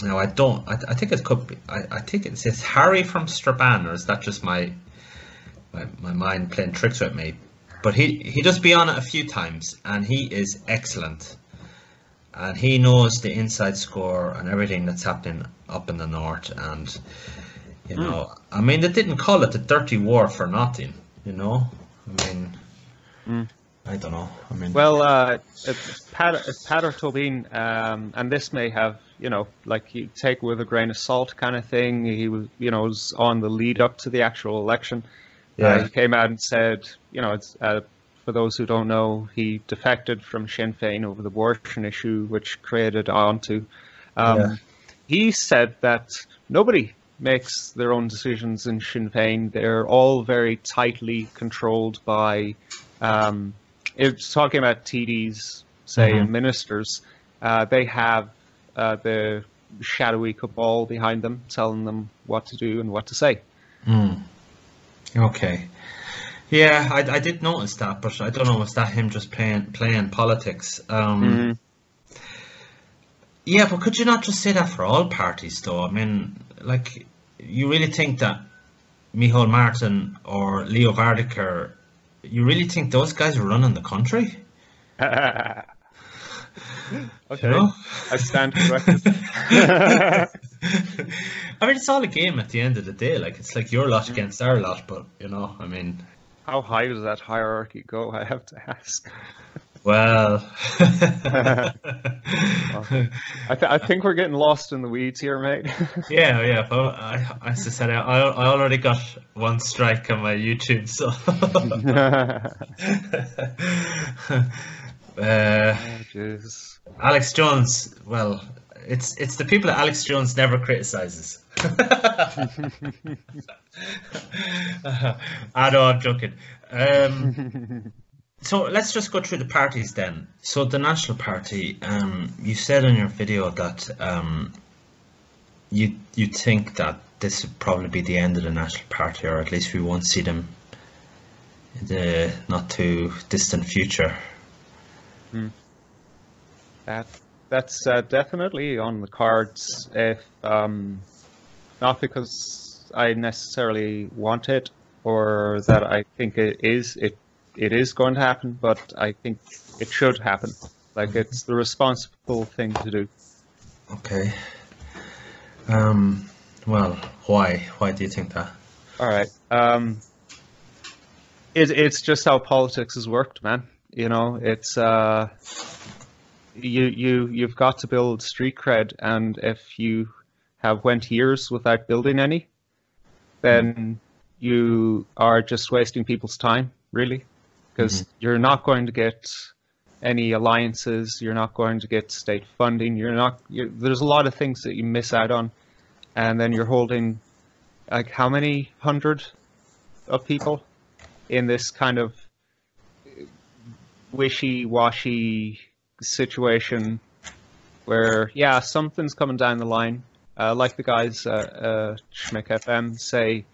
now I don't. I, I think it could be. I, I think it's, it's Harry from Strabane, or is that just my my, my mind playing tricks with me? But he he does be on it a few times, and he is excellent. And he knows the inside score and everything that's happening up in the north. And you know, I mean, they didn't call it the dirty war for nothing. You know, I mean, Mm. I don't know. I mean, Well, uh, it's Pat, it's Peadar Tóibín, um, and this may have, you know, like you take with a grain of salt kind of thing. He was, you know, was on the lead up to the actual election. Uh, Yeah. he came out and said, you know, it's, uh, for those who don't know, he defected from Sinn Féin over the abortion issue, which created Aontú. Um, Yeah. He said that nobody makes their own decisions in Sinn Féin. They're all very tightly controlled by. Um, it's talking about TDs, say, Mhm. and ministers. Uh, they have uh, the shadowy cabal behind them, telling them what to do and what to say. Hmm. Okay. Yeah, I, I did notice that, but I don't know, was that him just playing playing politics? Um, Mhm. Yeah, but could you not just say that for all parties, though? I mean, like, you really think that Michael Martin or Leo Varadkar, you really think those guys are running the country? okay, I stand corrected. I mean, it's all a game at the end of the day. Like, it's like your lot against our lot, but, you know, I mean, How high does that hierarchy go? I have to ask. Well. I, th- I think we're getting lost in the weeds here, mate. Yeah, yeah. But I, as I said, I, I already got one strike on my YouTube, so. uh, Jeez. Alex Jones. Well, it's it's the people that Alex Jones never criticizes. I know I'm joking. Um, so let's just go through the parties then. So the National Party, um, you said in your video that um, you you think that this would probably be the end of the National Party, or at least we won't see them in the not too distant future. That that's uh, definitely on the cards. If um, not because I necessarily want it, or that I think it is it it is going to happen, but I think it should happen. Like it's the responsible thing to do. Okay. Um. Well, why? Why do you think that? All right. Um, it, it's just how politics has worked, man. You know, it's uh, you you you've got to build street cred, and if you have went years without building any, then you are just wasting people's time, really, because you're not going to get any alliances. You're not going to get state funding. You're not. You're, there's a lot of things that you miss out on, and then you're holding like how many hundred of people in this kind of wishy-washy situation where yeah something's coming down the line uh, like the guys uh, uh, Schmick FM say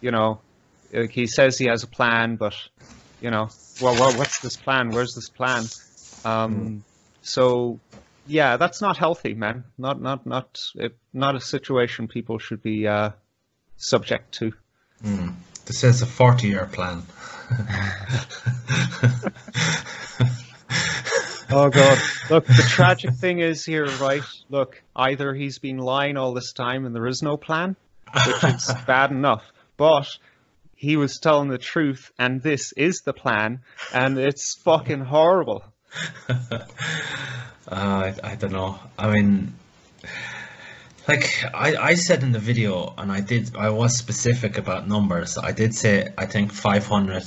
you know like he says he has a plan but you know well, well what's this plan? Where's this plan? Um, so yeah that's not healthy man. Not not not it, not a situation people should be uh, subject to. This is a forty-year plan. Oh god! Look, the tragic thing is here, right? Look, either he's been lying all this time and there is no plan, which is bad enough, but he was telling the truth and this is the plan, and it's fucking horrible. Uh, I, I don't know. I mean, like I, I said in the video, and I did. I was specific about numbers. I did say I think 500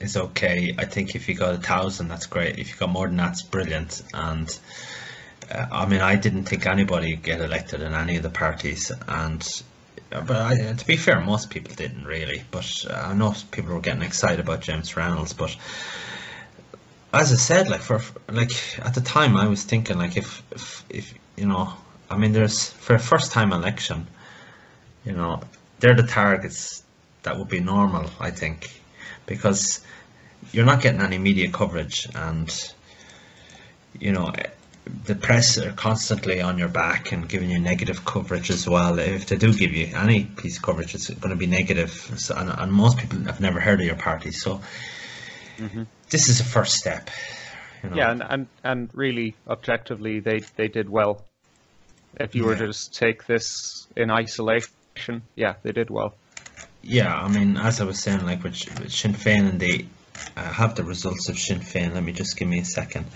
is okay. I think if you got a thousand, that's great. If you got more than that, it's brilliant. And uh, I mean, I didn't think anybody get elected in any of the parties, and but I, to be fair, most people didn't really. But uh, I know people were getting excited about James Reynolds, but as I said, like for like at the time, I was thinking like if if, if you know, I mean, there's for a first time election, you know, they're the targets that would be normal, I think, because you're not getting any media coverage, and you know, the press are constantly on your back and giving you negative coverage as well. If they do give you any piece of coverage, it's going to be negative. So, and, and most people have never heard of your party, so this is a first step. You know. Yeah, and, and, and really, objectively, they, they did well. If you were to just take this in isolation, yeah, they did well. Yeah, I mean, as I was saying, like with, with Sinn Féin, and they uh, have the results of Sinn Féin. Let me just give me a second.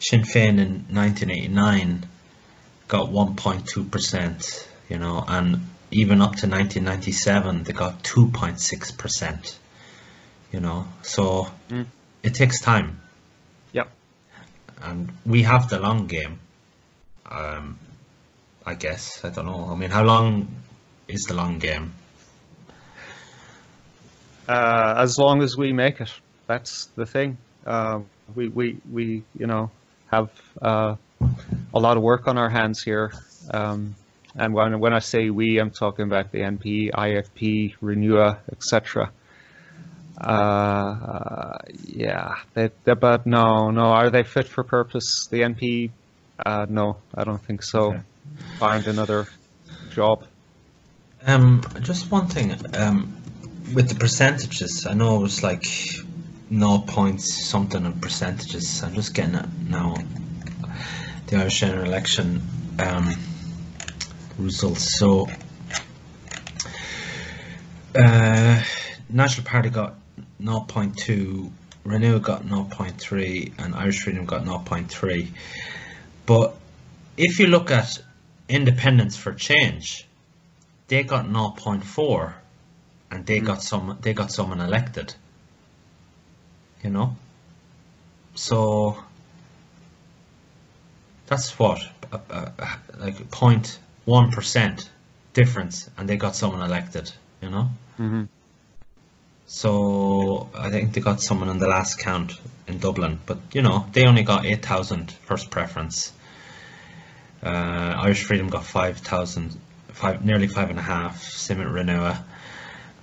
Sinn Féin in 1989 got 1.2 percent, you know, and even up to 1997 they got 2.6 percent, you know. So Mm. it takes time, Yep. and we have the long game. Um, I guess I don't know. I mean, how long is the long game? Uh, as long as we make it, that's the thing. Uh, we, we, we, you know, have uh, a lot of work on our hands here. Um, and when, when I say we, I'm talking about the NP, IFP, Renua, etc. Uh, yeah, they, they, but no, no, are they fit for purpose? The NP, uh, no, I don't think so. Okay. Find another job. Um, just one thing. Um, with the percentages, I know it was like no points something of percentages. I'm just getting it now. The Irish general election um, results. So, uh, National Party got 0.2, Renua got 0.3, and Irish Freedom got 0.3. But if you look at Independents 4 Change, they got 0.4 and they got some they got someone elected you know so that's what a, a, a- like 0.1 percent difference and they got someone elected you know hmm so I think they got someone in the last count in Dublin, but you know they only got 8,000 first preference. Uh, Irish Freedom got 5,000, five, nearly five and a half. Simit Renua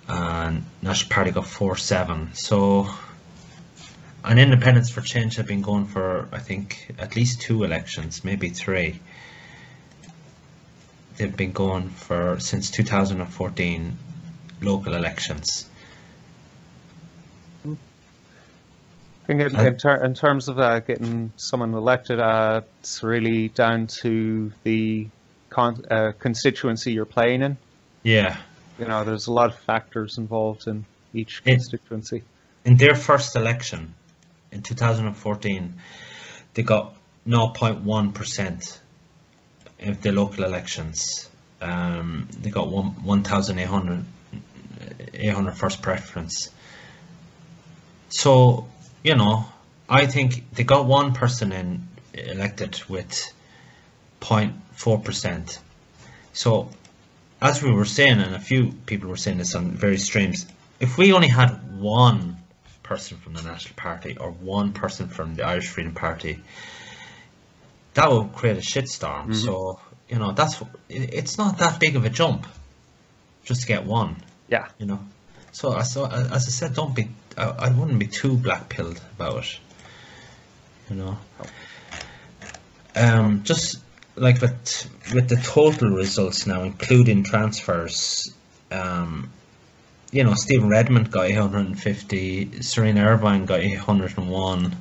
and National Party got four seven. So, and Independents 4 Change have been going for, I think, at least two elections, maybe three. They've been going for since 2014 local elections. I think in, in, ter in terms of uh, getting someone elected, uh, it's really down to the con uh, constituency you're playing in. Yeah. You know, there's a lot of factors involved in each constituency. In, in their first election, in 2014, they got 0.1% of the local elections. Um, they got 1,800 800 first preference. So, you know, I think they got one person in elected with 0.4%. So, as we were saying, and a few people were saying this on various streams, if we only had one person from the National Party or one person from the Irish Freedom Party, that will create a shitstorm. So, you know, that's it's not that big of a jump just to get one, Yeah. you know. So, I so as I said, don't be. I, I wouldn't be too black pilled about it, you know. Um, just like with with the total results now, including transfers, um, you know, Stephen Redmond got 850, Serena Irvine got 801,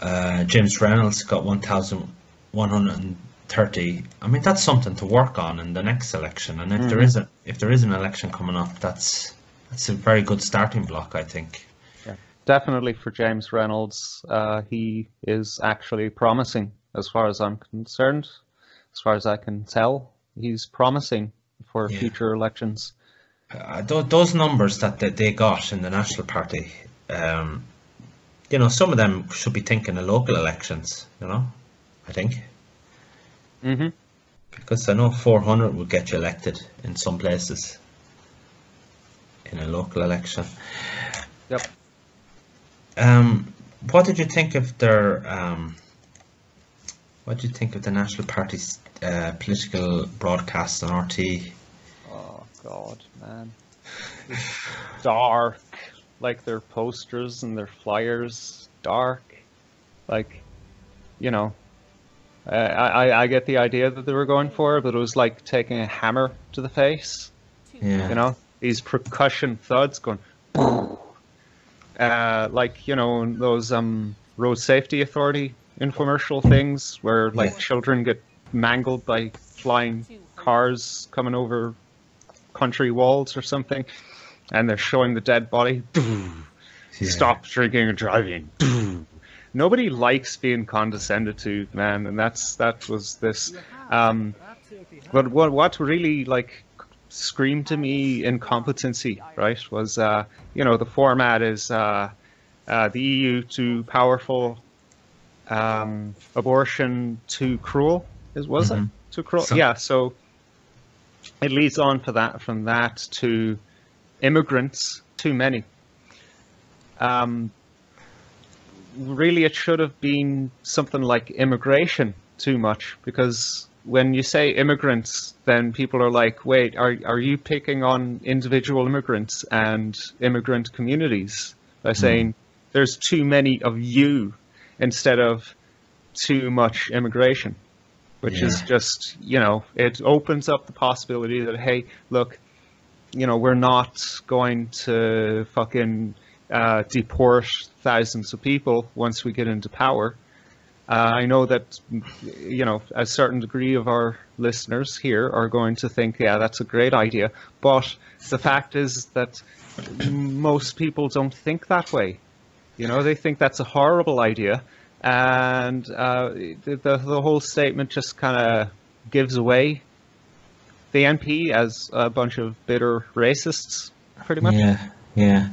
uh, James Reynolds got 1,130. I mean, that's something to work on in the next election. And if there Mhm. is a if there is an election coming up, that's that's a very good starting block, I think. Definitely for James Reynolds, uh, he is actually promising, as far as I'm concerned. As far as I can tell, he's promising for Yeah. future elections. Uh, those, those numbers that they, they got in the National Party, um, you know, some of them should be thinking of local elections, you know, I think. hmm Because I know 400 will get you elected in some places in a local election. Yep. Um, what did you think of their, um, what did you think of the National Party's uh, political broadcast on RT? God, man, It's dark. Like their posters and their flyers, dark. Like, you know, I, I I get the idea that they were going for, but it was like taking a hammer to the face. Yeah. You know, these percussion thuds going. Uh, like you know those um road safety authority infomercial things where like Yeah. children get mangled by flying cars coming over country walls or something, and they're showing the dead body. Yeah. Stop drinking and driving. Nobody likes being condescended to, man, and that's that was this. Um, but what what really like screamed to me incompetency, right? Was uh, you know the format is uh, uh, the EU too powerful, um, abortion too cruel. Is was Mhm. it too cruel? So- yeah. So it leads on for that from that to immigrants too many. Um, really, it should have been something like immigration too much because when you say immigrants, then people are like, wait, are, are you picking on individual immigrants and immigrant communities by saying there's too many of you instead of too much immigration? Which is just, you know, it opens up the possibility that, hey, look, you know, we're not going to fucking uh, deport thousands of people once we get into power. Uh, I know that, you know, a certain degree of our listeners here are going to think, yeah, that's a great idea. But the fact is that most people don't think that way. You know, they think that's a horrible idea. And uh, the, the, the whole statement just kind of gives away the NP as a bunch of bitter racists, pretty much. Yeah, yeah.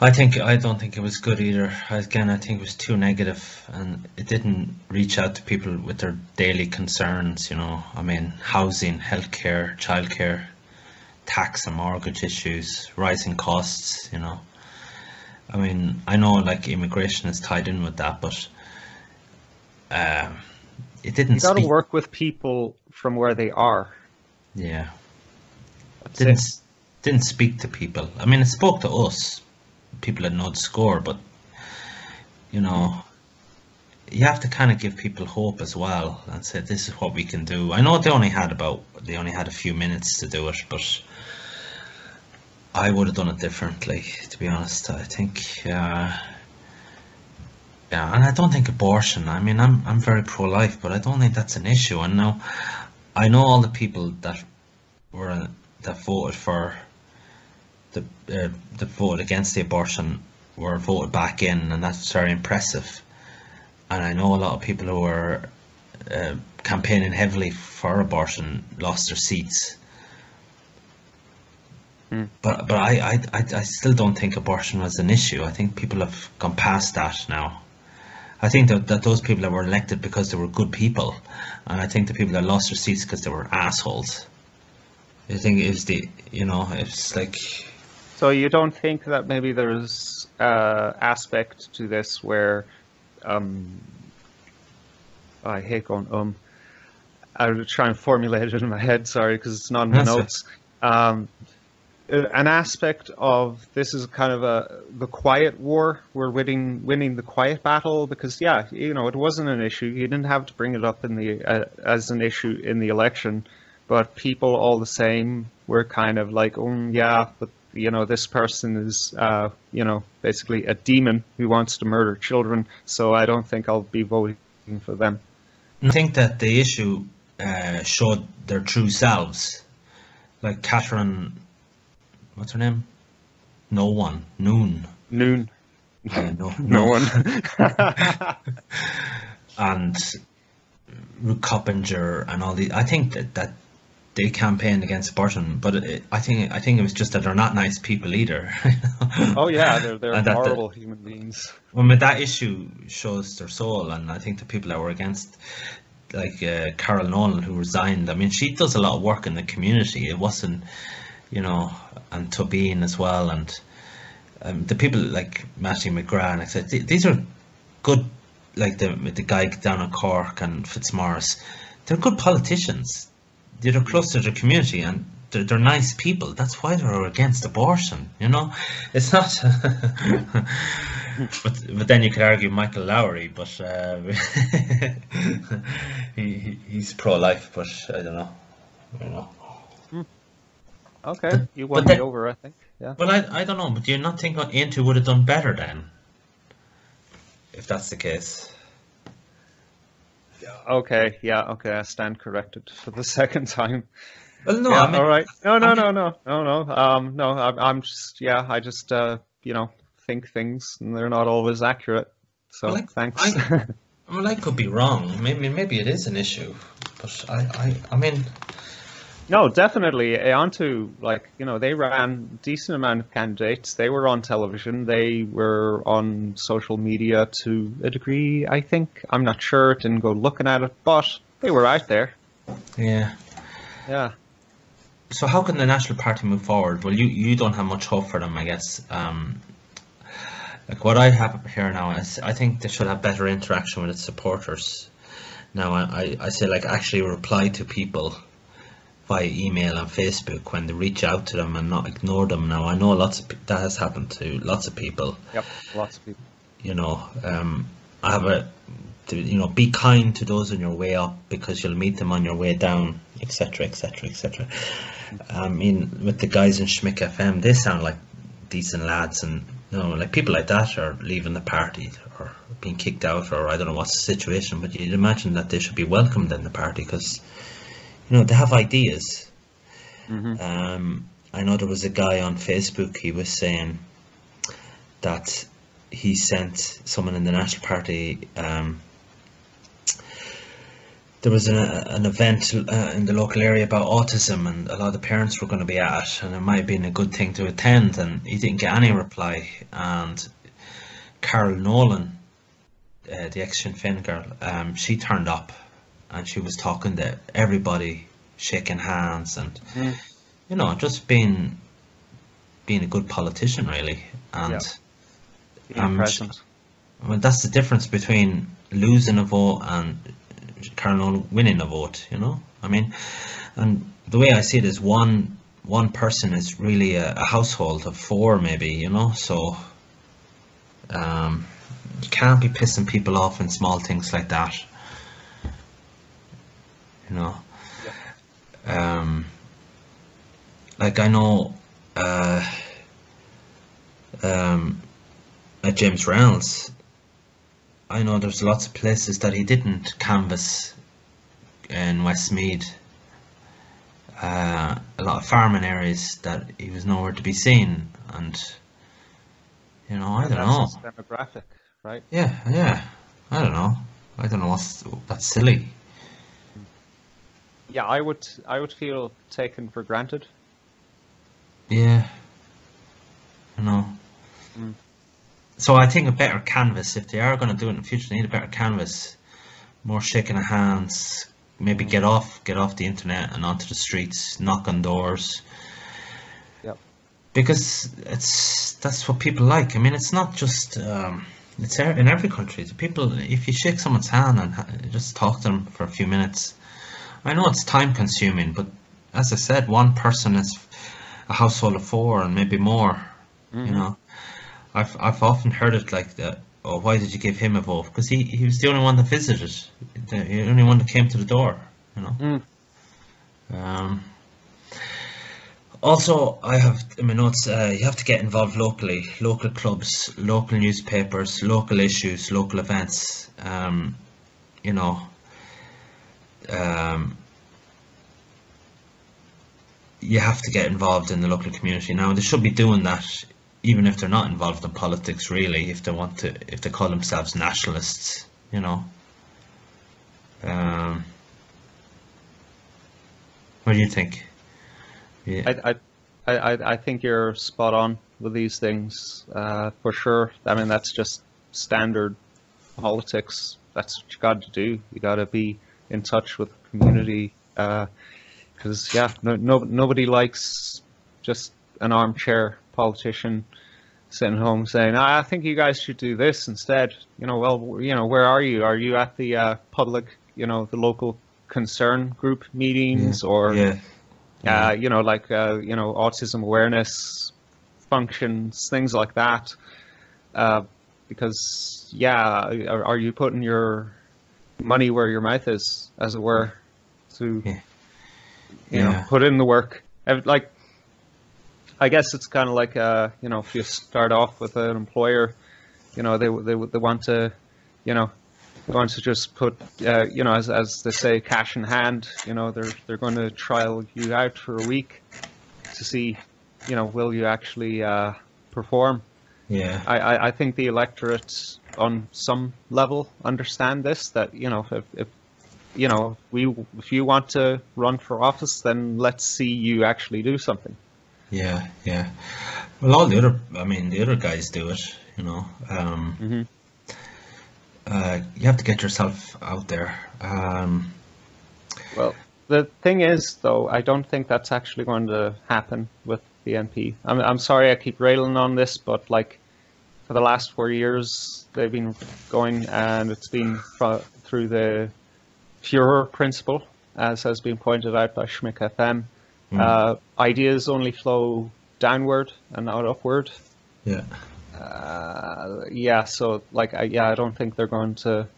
I think I don't think it was good either. Again, I think it was too negative, and it didn't reach out to people with their daily concerns. You know, I mean, housing, healthcare, childcare, tax and mortgage issues, rising costs. You know, I mean, I know like immigration is tied in with that, but um, it didn't. You got to speak- work with people from where they are. Yeah. That's didn't it. didn't speak to people. I mean, it spoke to us, people know the score, but you know, you have to kind of give people hope as well and say this is what we can do. I know they only had about they only had a few minutes to do it, but I would have done it differently. To be honest, I think uh, Yeah, and I don't think abortion. I mean, I'm I'm very pro-life, but I don't think that's an issue. And now, I know all the people that were that voted for the uh, the vote against the abortion were voted back in, and that's very impressive. And I know a lot of people who were uh, campaigning heavily for abortion lost their seats. But but I, I, I, still don't think abortion was an issue. I think people have gone past that now. I think that, that those people that were elected because they were good people, and I think the people that lost their seats because they were assholes. I think it's the you know it's like So you don't think that maybe there's uh, aspect to this where um, I hate going um. I would try and formulate it in my head. Sorry, because it's not in my That's notes. Um, an aspect of this is kind of a the quiet war. We're winning winning the quiet battle because yeah, you know, it wasn't an issue. You didn't have to bring it up in the uh, as an issue in the election, but people all the same were kind of like, oh yeah, but you know, this person is uh, you know basically a demon who wants to murder children. So I don't think I'll be voting for them. I think that the issue uh, showed their true selves, like Catherine, what's her name? No one, Noon, Noon. uh, no, No one. and Ruth Coppinger and all the. I think that that they campaigned against abortion, but it, I think I think it was just that they're not nice people either. oh yeah, they're they're that the- horrible human beings. Well, but that issue shows their soul, and I think the people that were against, like uh, Carol Nolan, who resigned. I mean, she does a lot of work in the community. It wasn't, you know, and Tóibín as well, and um, the people like Matthew McGrath. I said th- these are good, like the the guy down in Cork and Fitzmaurice. They're good politicians. They're close to their community and. They're, they're nice people. That's why they're against abortion. You know, it's not. but but then you could argue Michael Lowry, but uh, he, he he's pro-life, but I don't know, you know. Okay, But- you won me over, I think. Yeah. Well, I I don't know, but do you not think Aontú would have done better then? If that's the case, Okay, yeah, okay, I stand corrected for the second time. well, no, yeah, I mean, all right. No, no, no, no, no, no. Um, no, I'm, I'm just, yeah, I just, uh, you know, think things, and they're not always accurate. So Well, like, thanks. I- well, I could be wrong. Maybe maybe it is an issue, but I I, I mean, no, definitely. eh, Aontú like, you know, they ran decent amount of candidates. They were on television. They were on social media to a degree. I think. I'm not sure. Didn't go looking at it, but they were out there. yeah. Yeah. So how can the National Party move forward? Well, you, you don't have much hope for them, I guess. Um, like what I have here now is I think they should have better interaction with its supporters. Now I, I, I say like actually reply to people via email and Facebook when they reach out to them and not ignore them. Now I know lots of that has happened to lots of people. Yep. Lots of people. You know, um, I have a to, you know be kind to those on your way up because you'll meet them on your way down, etc., etc., etc. I mean, with the guys in Schmick FM, they sound like decent lads, and you know, like people like that are leaving the party or being kicked out, or I don't know what's the situation, but you'd imagine that they should be welcomed in the party because you know they have ideas. hmm Um, I know there was a guy on Facebook. He was saying that he sent someone in the National Party. Um, there was an, an event uh, in the local area about autism, and a lot of the parents were going to be at it, and it might have been a good thing to attend. And he didn't get any reply. And Carol Nolan, uh, the ex Sinn Féin girl, um, she turned up, and she was talking to everybody, shaking hands, and Mm. you know, just being being a good politician, really. And Yeah. Um, present. I mean, that's the difference between losing a vote and Nolan winning a vote. You know, I mean, and the way I see it is one one person is really a, a household of four, maybe. You know, so um, you can't be pissing people off in small things like that. You know. Um, like I know, uh, um, uh, James Reynolds, I know there's lots of places that he didn't canvass in Westmeath. Uh, a lot of farming areas that he was nowhere to be seen, and you know, I And don't know. demographic, right? Yeah, yeah. I don't know. I don't know what's that's silly. Yeah, I would I would feel taken for granted. Yeah. I know. Mm. So I think a better canvas, if they are going to do it in the future, they need a better canvas. More shaking of hands. Maybe get off, get off the internet and onto the streets, knock on doors. Yep. Because it's that's what people like. I mean, it's not just um, it's e- in every country. The people, if you shake someone's hand and just talk to them for a few minutes, I know it's time consuming, but as I said, one person is a household of four and maybe more. You Mhm. know, I've I've often heard it like that. Oh, why did you give him a vote? Because he, he was the only one that visited, the, the only one that came to the door. You know. Mm. Um, also, I have in my notes. Uh, you have to get involved locally, local clubs, local newspapers, local issues, local events. Um, you know. Um, you have to get involved in the local community now. They should be doing that, even if they're not involved in politics. Really, if they want to, if they call themselves nationalists, you know. Um, what do you think? Yeah. I, I, I, I- think you're spot on with these things, uh, for sure. I mean, that's just standard politics. That's what you got to do. You got to be in touch with the community, because yeah, no, no, nobody likes just an armchair politician sitting home saying, "Ah, "I think you guys should do this instead." You know, well, you know, where are you? Are you at the uh, public, you know, the local concern group meetings, or yeah. uh, you know, like uh, you know, autism awareness functions, things like that. Uh, because yeah, are, are you putting your money where your mouth is, as it were, to Yeah. you know Yeah. put in the work? Like, I guess it's kind of like uh, you know, if you start off with an employer, you know, they they they want to, you know. They want to just put, uh, you know, as, as they say, cash in hand. You know, they're they're going to trial you out for a week to see, you know, will you actually uh, perform? Yeah. I, I, I think the electorate on some level understand this that you know if, if you know we if you want to run for office then let's see you actually do something Yeah, yeah. Well, all the other, I mean, the other guys do it, you know. Um, Mhm. uh, you have to get yourself out there. Um, well the thing is though I don't think that's actually going to happen with the NP I'm, I'm sorry I keep railing on this but like for the last four years they've been going and it's been through the Führer principle as has been pointed out by Schmick FM Mm. Uh, ideas only flow downward and not upward. yeah, Uh, yeah, so like, I, yeah, I don't think they're going to,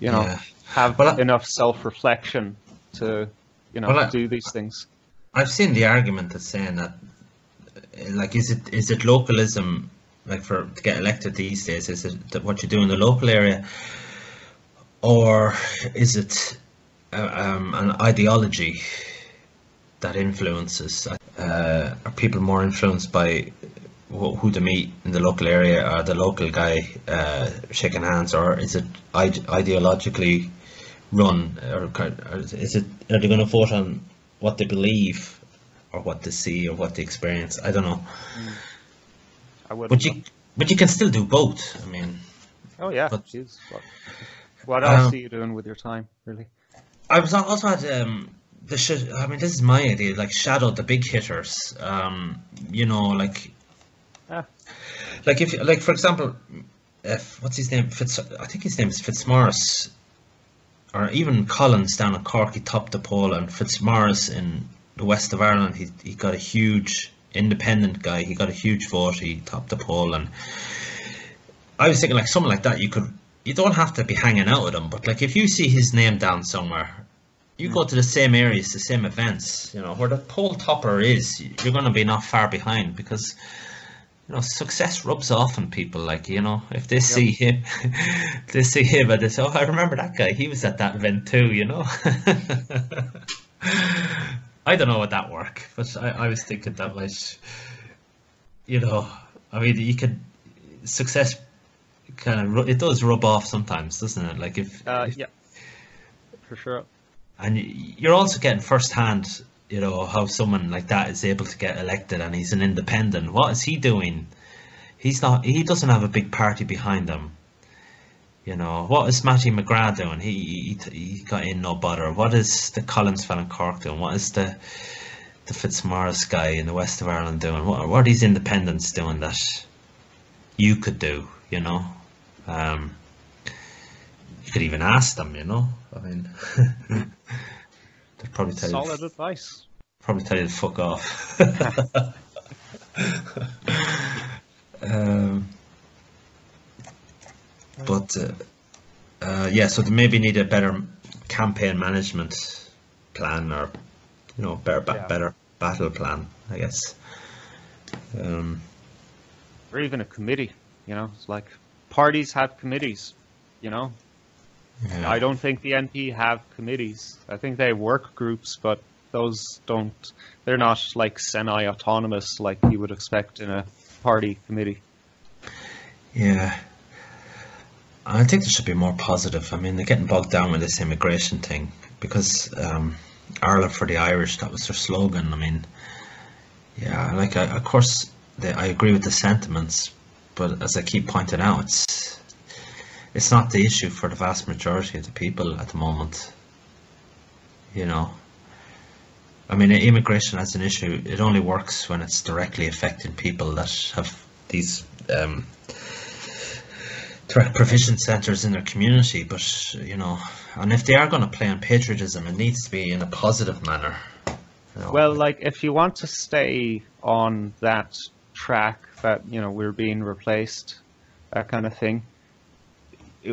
you know, Yeah. have enough self-reflection to, you know, I- do these things. I've seen the argument that's saying that, like, is it is it localism, like, for to get elected these days? Is it that what you do in the local area, or is it uh, um, an ideology that influences? Uh, are people more influenced by who they meet in the local area, or the local guy uh, shaking hands, or is it ide- ideologically run, or, or is it are they going to vote on what they believe, or what they see, or what they experience? I don't know. I would. But you but you can still do both. I mean, oh yeah, but- jeez. What, what else Um, are you doing with your time, really? I was also had um the sh- I mean this is my idea like shadow the big hitters um you know like Ah. like if like for example if what's his name Fitz I think his name is Fitzmaurice or even Collins down at Cork he topped the poll and Fitzmaurice in the west of Ireland he, he got a huge independent guy he got a huge vote he topped the poll and I was thinking like someone like that you could you don't have to be hanging out with him but like if you see his name down somewhere you go to the same areas, the same events, you know, where the poll topper is, you're going to be not far behind because you know, success rubs off on people. Like you know, if they see him, they see him, and they say, "Oh, I remember that guy. He was at that event too." You know. I don't know would that work, but I, I was thinking that was, you know, I mean, you could success kind of it does rub off sometimes, doesn't it? Like if, Uh, if yeah, for sure. and you're also getting firsthand, you know, how someone like that is able to get elected, and he's an independent. What is he doing? He's not. He doesn't have a big party behind him. You know, what is Mattie McGrath doing? He, he he got in no butter. What is the Collins fan in Cork doing? What is the the Fitzmaurice guy in the west of Ireland doing? What, what are these independents doing that you could do? You know, um, you could even ask them. You know, I mean, they'd probably tell you Solid advice. probably tell you to fuck off. um, but uh, uh, yeah, so they maybe need a better campaign management plan, or you know, better ba- Yeah. better battle plan, I guess. Um, Or even a committee. You know, it's like parties have committees. You know, yeah. I don't think the NP have committees. I think they have work groups, but those don't. They're not like semi-autonomous like you would expect in a party committee. Yeah. I think there should be more positive. I mean, they're getting bogged down with this immigration thing because um, Ireland for the Irish, that was their slogan. I mean, yeah, like, I, of course, they, I agree with the sentiments, but as I keep pointing out, it's, it's not the issue for the vast majority of the people at the moment. You know? I mean, immigration as an issue, it only works when it's directly affecting people that have these um, direct provision centres in their community. But you know, and if they are going to play on patriotism, it needs to be in a positive manner. you know. Well, like if you want to stay on that track that you know we're being replaced, that kind of thing.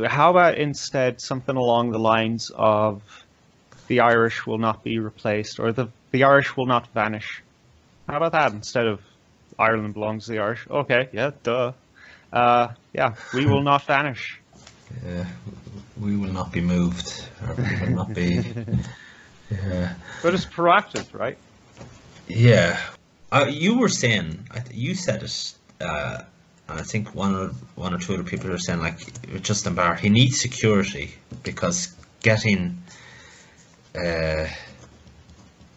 How about instead something along the lines of the Irish will not be replaced or the the Irish will not vanish? How about that instead of Ireland belongs to the Irish? Okay, yeah, duh. Uh, yeah, we will not vanish. Yeah, we will not be moved. We will not be. Yeah. But it's proactive, right? Yeah, uh, you were saying, you said it, uh, and I think one or one or two other people are saying like Justin Barrett, he needs security because getting, uh, Uh,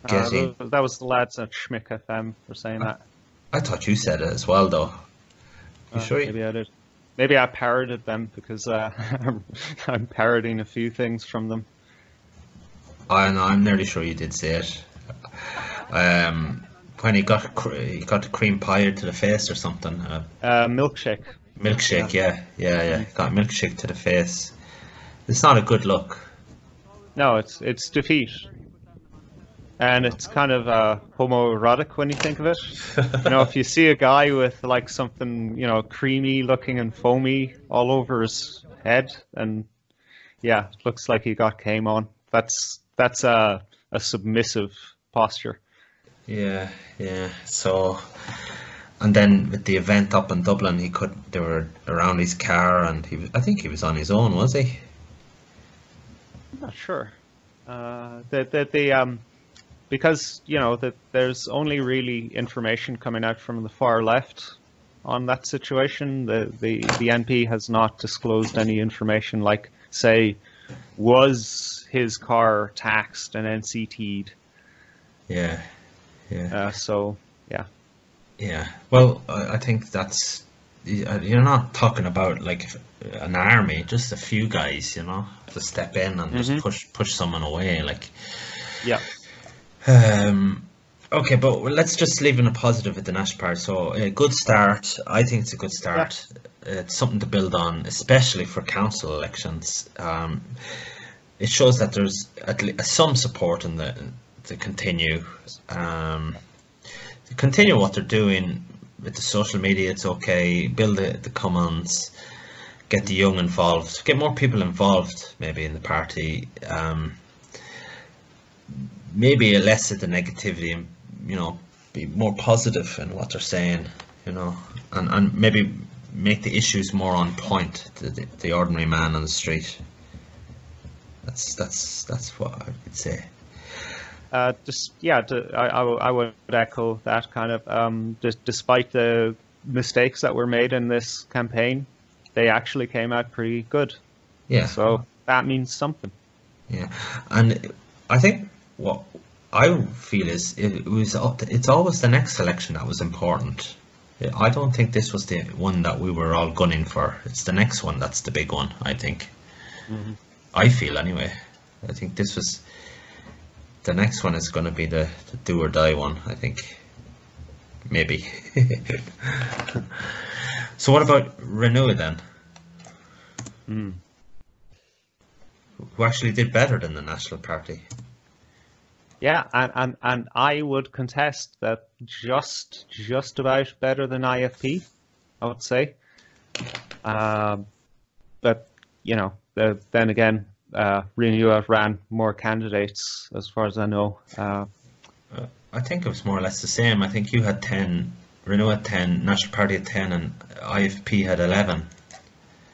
getting. th- that was the lads at Schmick FM for saying that. I thought you said it as well, though. You Uh, sure? Maybe I did. Maybe I parroted them because uh, I'm parroting a few things from them. I know. I'm nearly sure you did say it. Um, when he got he got the cream pie to the face or something. Uh, Uh, milkshake. milkshake, yeah, yeah, yeah. Got milkshake to the face. It's not a good look. No, it's it's defeat, and it's kind of uh, homoerotic when you think of it. You know, if you see a guy with like something you know creamy looking and foamy all over his head, and yeah, it looks like he got came on. That's that's a a submissive posture. Yeah, yeah. So, and then with the event up in Dublin, he could. They were around his car, and he. was- I think he was on his own, was he? I'm not sure. Uh, that that the um, because you know that there's only really information coming out from the far left on that situation. The the the NP has not disclosed any information like say was his car taxed and NCT'd. Yeah, yeah. Uh, so yeah, Yeah, well, I think that's you're not talking about like an army, just a few guys, you know, to step in and just Mhm. push push someone away. Like, yeah, um, okay, but let's just leave in a positive at the Nash part. So, a good start. I think it's a good start. It's something to build on, especially for council elections. Um, it shows that there's at least some support in the to continue. Um, to continue what they're doing with the social media, it's okay. Build the, the commons, get the young involved, get more people involved, maybe in the party. Um, maybe less of the negativity, and you know, be more positive in what they're saying. you know, and, and maybe make the issues more on point to the, the ordinary man on the street. That's that's that's what I would say. Uh, just yeah, to, I, I, I would echo that kind of. Um, just despite the mistakes that were made in this campaign, they actually came out pretty good. Yeah. So that means something. Yeah, and I think what I feel is it was up. To, it's always the next election that was important. I don't think this was the one that we were all gunning for. It's the next one that's the big one. I think. I feel anyway. I think this was the next one is going to be the, the do or die one. I think maybe. so what about Renua then? Mm. Who actually did better than the National Party? Yeah, and, and and I would contest that just just about better than IFP, I would say. Um, but you know, the, then again, uh, Renua ran more candidates, as far as I know. Uh, I think it was more or less the same. I think you had 10, Renua had 10, National Party had 10, and IFP had 11.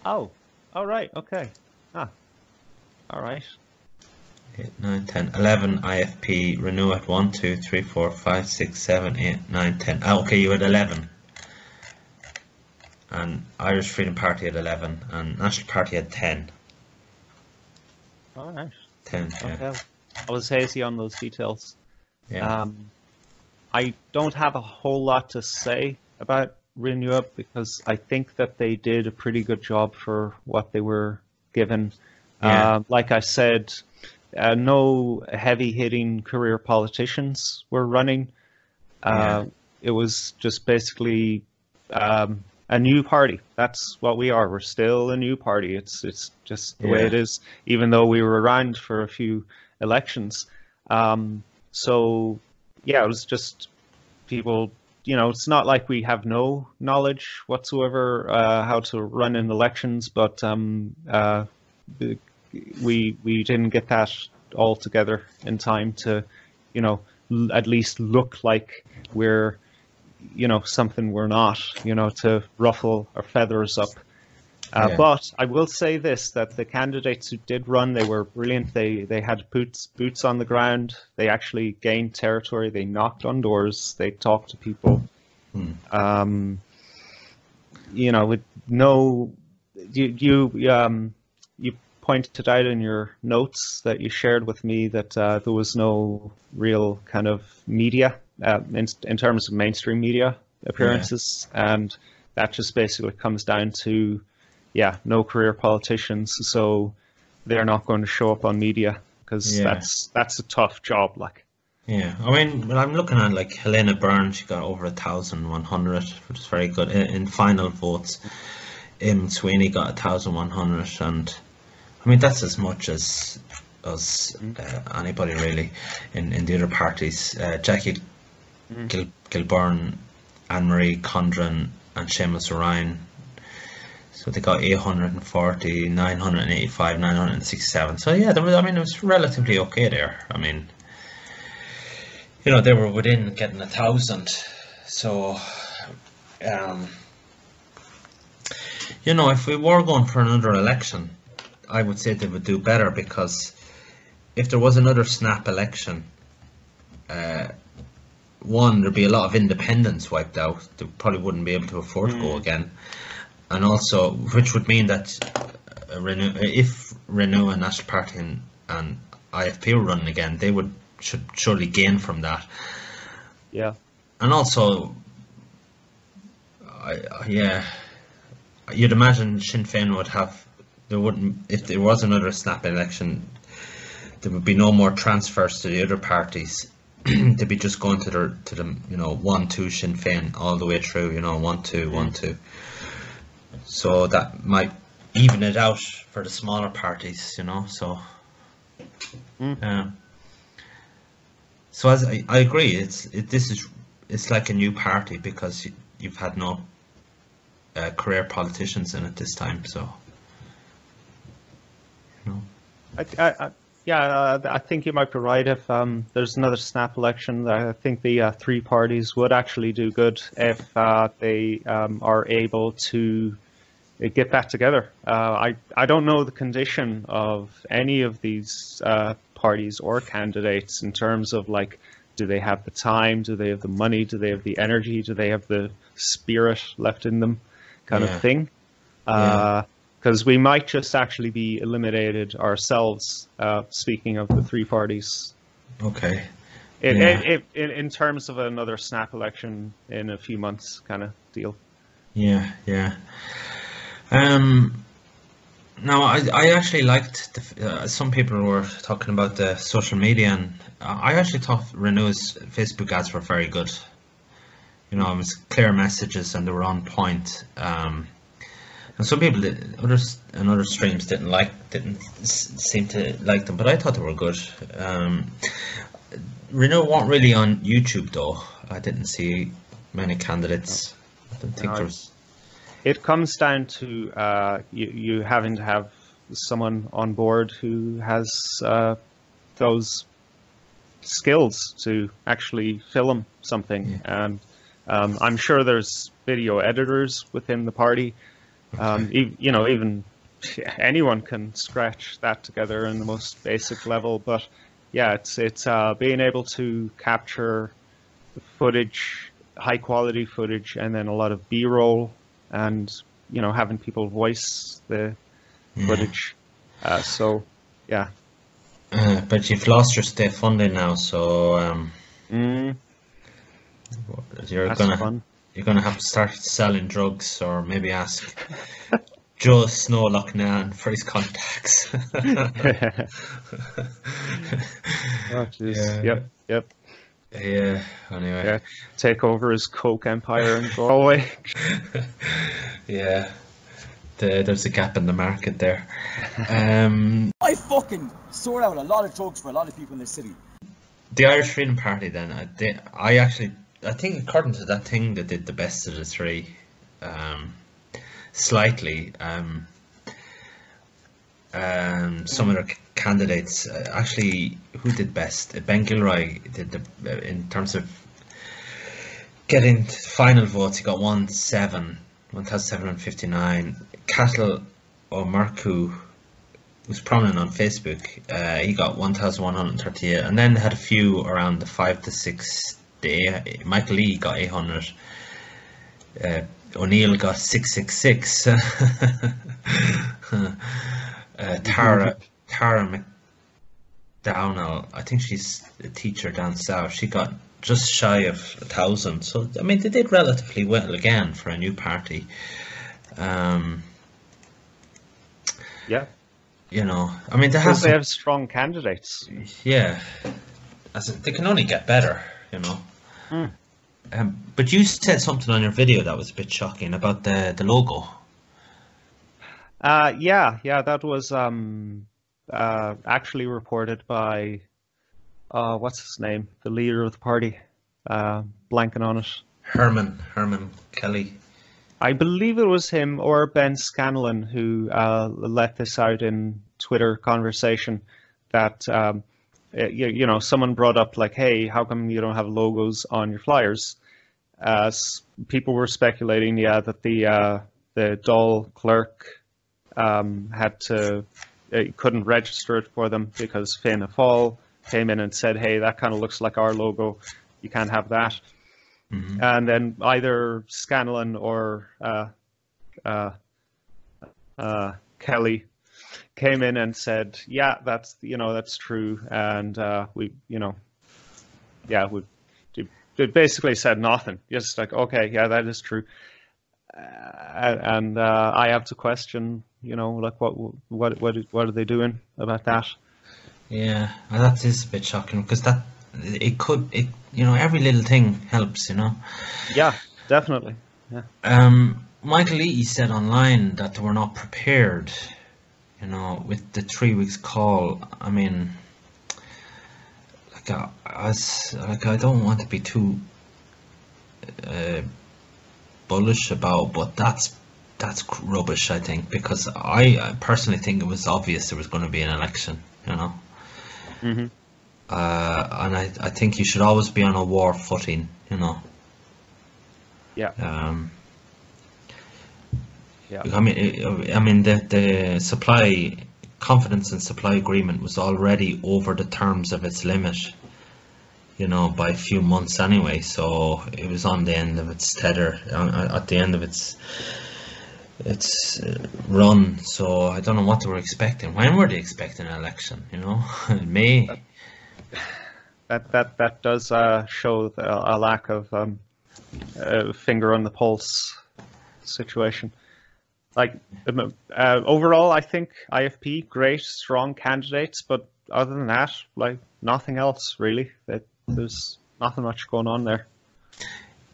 oh, all right, okay, ah, all right. 8, 9, 10, 11, IFP, Renua at 1, 2, 3, 4, 5, 6, 7, 8, 9, 10. Ah, okay, you had 11. And Irish Freedom Party had 11, and National Party had 10. All right. 10, yeah. Okay. I was hazy on those details. yeah. Um, I don't have a whole lot to say about Renua Up because I think that they did a pretty good job for what they were given. Yeah. Uh, like I said, uh, no heavy hitting career politicians were running. Uh, It was just basically um, a new party. That's what we are. We're still a new party. It's it's just the way it is, even though we were around for a few elections. Um, so yeah, it was just people. You know, it's not like we have no knowledge whatsoever uh, how to run in elections, but um, uh, the- we we didn't get that all together in time to, you know, l- at least look like we're, you know, something we're not. You know, to ruffle our feathers up. Uh, Yeah. But I will say this: that the candidates who did run, they were brilliant. They they had boots boots on the ground. They actually gained territory. They knocked on doors. They talked to people. Hmm. Um, you know, with no, you you um, you pointed out in your notes that you shared with me that uh, there was no real kind of media uh, in in terms of mainstream media appearances, and that just basically comes down to, yeah, no career politicians, so they're not going to show up on media because Yeah. that's that's a tough job, like. Yeah, I mean, when I'm looking at like Helena Byrne, she got over a thousand one hundred, which is very good in, in final votes. Im Sweeney got a thousand one hundred, and I mean that's as much as as uh, anybody really in, in the other parties. Uh, Jackie Gil, Gilburn, Anne Marie Condren, and Seamus Ryan. So they got 840, 985, 967. So yeah, there was, I mean, it was relatively okay there. I mean, you know, they were within getting a thousand. So, um, you know, if we were going for another election, I would say they would do better because if there was another snap election, uh, one, there'd be a lot of independents wiped out. They probably wouldn't be able to afford to go again. And also, which would mean that uh, Renua, if Renua and National Party and, and IFP were running again, they would should surely gain from that. Yeah. And also, I, I- yeah, you'd imagine Sinn Féin would have, there wouldn't, if there was another snap election, there would be no more transfers to the other parties. They'd be just going to the, to the, you know, one, two Sinn Féin all the way through, you know, one, two, one, two. So that might even it out for the smaller parties, you know, so. Mm. Yeah. So as I, I agree, it's it, this is it's like a new party because you, you've had no uh, career politicians in it this time. So, I, I, I- Yeah, uh, I think you might be right. If um, there's another snap election, I think the uh, three parties would actually do good if uh, they um, are able to uh, get back together. Uh, I I don't know the condition of any of these uh, parties or candidates in terms of like, do they have the time? Do they have the money? Do they have the energy? Do they have the spirit left in them, kind Yeah. of thing? Yeah. Because we might just actually be eliminated ourselves. Uh, speaking of the three parties, Okay. in, Yeah. in, terms of another snap election in a few months, kind of deal. Yeah, yeah. Um, no, I, I actually liked the, uh, some people were talking about the social media, and I actually thought Renua's Facebook ads were very good. You know, it was clear messages and they were on point. Um, and some people, did, others and other streams didn't like, didn't s- seem to like them, but I thought they were good. Um, Renua weren't really on YouTube though. I didn't see many candidates. I don't think No, there was. It comes down to uh, you, you having to have someone on board who has uh, those skills to actually film something. And um, I'm sure there's video editors within the party. Um, e- you know, even anyone can scratch that together in the most basic level. But yeah, it's it's uh, being able to capture the footage, high quality footage, and then a lot of B-roll, and you know having people voice the Yeah. footage. Uh, so yeah, Uh, but you've lost your state funding now, so um, mm, you're that's gonna fun. You're gonna have to start selling drugs, or maybe ask Joe Snow Lochnan for his contacts. Oh, jeez. Yeah. Yep, yep. yeah. Anyway. Yeah. Take over his coke empire and go away. Yeah. The, there's a gap in the market there. Um, I fucking sort out a lot of drugs for a lot of people in this city. the Irish Freedom Party, then, I, they, I actually, I think according to that thing, they did the best of the three. Um, slightly. Um, um, some of their candidates, uh, actually, who did best? Uh, Ben Gilroy did the, uh, in terms of getting final votes, he got one seven, one thousand seven hundred fifty nine. Cattle O'Marku was prominent on Facebook. Uh, he got one thousand one hundred thirty eight, and then had a few around the five to six. Michael Lee got eight hundred. Uh, O'Neill got six six six. Uh, Tara Tara McDowell, I think she's a teacher down south. She got just shy of a thousand. So I mean, they did relatively well again for a new party. Um, yeah, you know, I mean, they have, they have strong candidates. yeah. As in, they can only get better, you know. Hmm. Um, but you said something on your video that was a bit shocking about the the logo. Uh, yeah, yeah, that was um, uh, actually reported by uh, what's his name, the leader of the party, uh, blanking on it. Hermann Hermann Kelly. I believe it was him or Ben Scanlon who uh, let this out in Twitter conversation that um, you, you know someone brought up like, hey, how come you don't have logos on your flyers? Uh, people were speculating, yeah, that the uh, the Dáil clerk um, had to uh, couldn't register it for them because Fianna Fáil came in and said, hey, that kind of looks like our logo, you can't have that Mhm. and then either Scanlon or uh, uh, uh, Kelly came in and said, "Yeah, that's you know that's true," and uh, we you know, yeah, we it basically said nothing. Just like, okay, yeah, that is true. Uh, and uh, I have to question, you know, like what what what what are they doing about that? Yeah, that is a bit shocking because that it could it you know every little thing helps you know. Yeah, definitely. Yeah. Um, Michael Eady said online that they were not prepared, you know, with the three weeks call. I mean, like I, like I don't want to be too uh, bullish about, but that's that's rubbish. I think because I, I personally think it was obvious there was going to be an election. You know, Mhm. Uh, and I, I think you should always be on a war footing, you know. Yeah. Um, Yeah. I mean, I I mean the the supply confidence and supply agreement was already over the terms of its limit, you know, by a few months anyway. So it was on the end of its tether, at the end of its its uh, run. So I don't know what they were expecting. When were they expecting an election? You know, May. That that that does uh, show a lack of um, uh, finger on the pulse situation. Like um, uh, overall, I think IFP great, strong candidates, but other than that, like nothing else really. There's nothing much going on there.